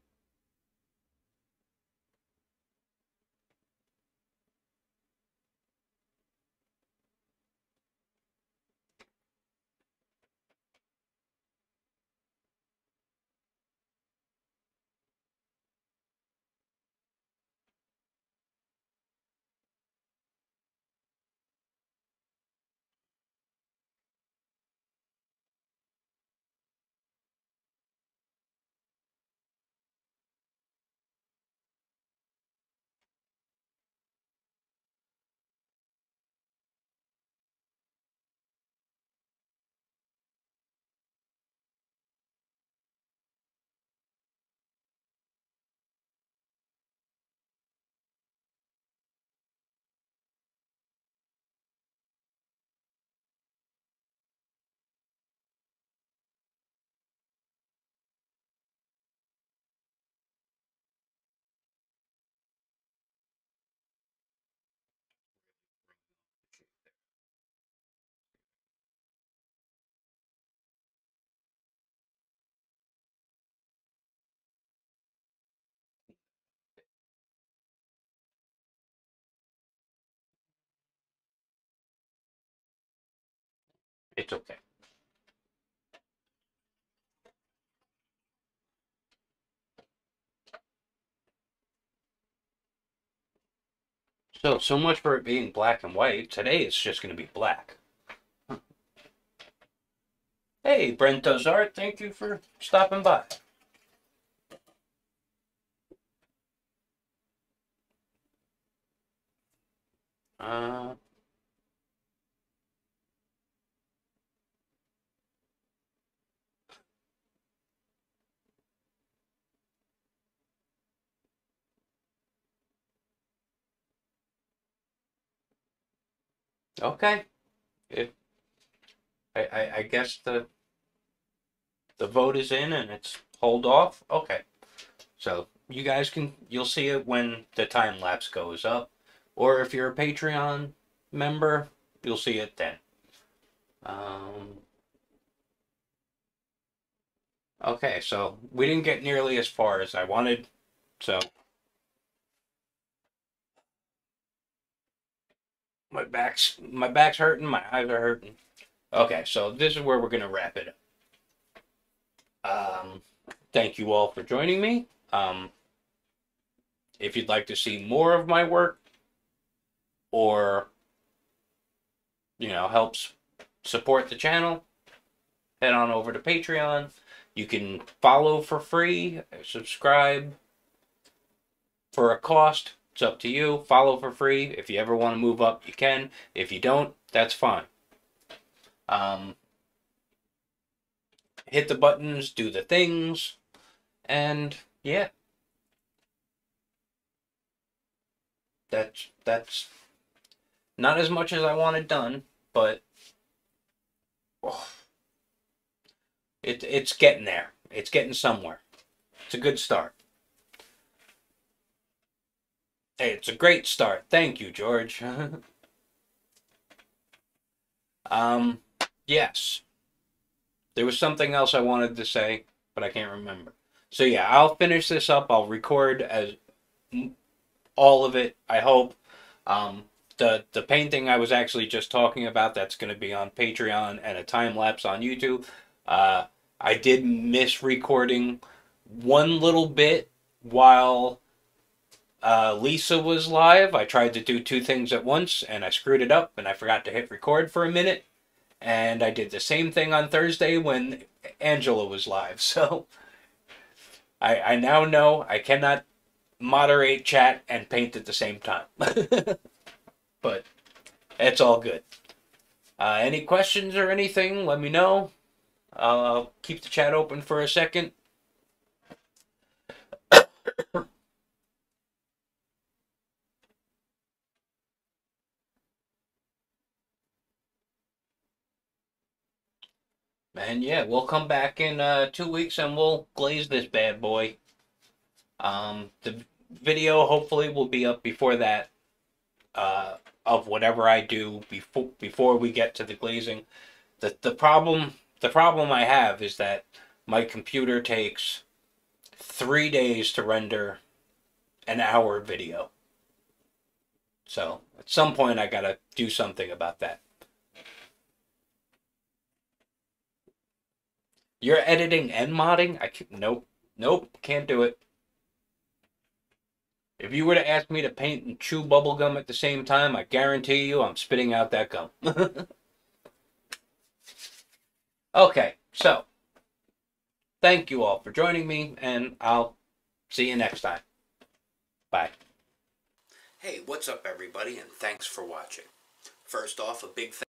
Speaker 1: It's okay. So, so much for it being black and white. Today it's just going to be black. Hey, Brent Art, thank you for stopping by. Uh, okay. It, I, I, I guess the the vote is in and it's hold off. Okay. So you guys can you'll see it when the time lapse goes up. Or if you're a Patreon member, you'll see it then. Um, okay, so we didn't get nearly as far as I wanted. So my back's my back's hurting, my eyes are hurting. Okay, so this is where we're gonna wrap it up. Um, thank you all for joining me. Um, if you'd like to see more of my work, or you know helps support the channel head on over to patreon you can follow for free subscribe for a cost it's up to you follow for free if you ever want to move up you can if you don't that's fine um, hit the buttons do the things and yeah that's that's not as much as I wanted done, but oh, it it's getting there. It's getting somewhere. It's a good start. Hey, it's a great start. Thank you, George. um, yes. There was something else I wanted to say, but I can't remember. So yeah, I'll finish this up. I'll record as all of it, I hope. Um, the the painting I was actually just talking about that's going to be on Patreon and a time lapse on YouTube. Uh, I did miss recording one little bit while uh, Lisa was live. I tried to do two things at once and I screwed it up and I forgot to hit record for a minute. And I did the same thing on Thursday when Angela was live. So I, I now know I cannot moderate chat and paint at the same time. but it's all good. Uh, any questions or anything, let me know. I'll keep the chat open for a second. And yeah, we'll come back in uh, two weeks and we'll glaze this bad boy. Um, the video hopefully will be up before that uh, of whatever I do before before we get to the glazing. The the problem the problem I have is that my computer takes three days to render an hour video. So at some point I gotta do something about that. You're editing and modding? I can, nope, nope, can't do it. If you were to ask me to paint and chew bubblegum at the same time, I guarantee you I'm spitting out that gum. okay, so thank you all for joining me, and I'll see you next time. Bye. Hey, what's up, everybody, and thanks for watching. First off, a big thank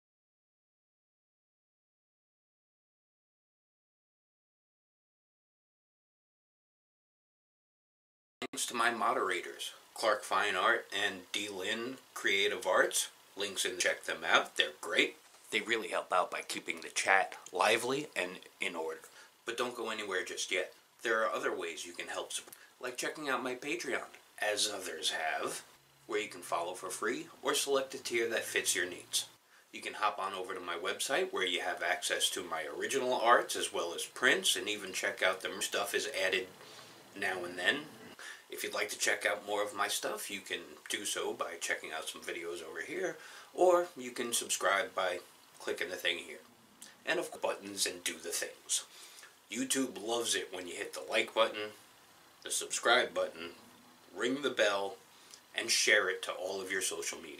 Speaker 1: Thanks to my moderators, Clark Fine Art and D. Lynn Creative Arts. Links and check them out. They're great. They really help out by keeping the chat lively and in order. But don't go anywhere just yet. There are other ways you can help support, like checking out my Patreon, as others have, where you can follow for free or select a tier that fits your needs. You can hop on over to my website where you have access to my original arts as well as prints and even check out the stuff is added now and then if you'd like to check out more of my stuff, you can do so by checking out some videos over here, or you can subscribe by clicking the thing here. And of buttons and do the things. YouTube loves it when you hit the like button, the subscribe button, ring the bell, and share it to all of your social media.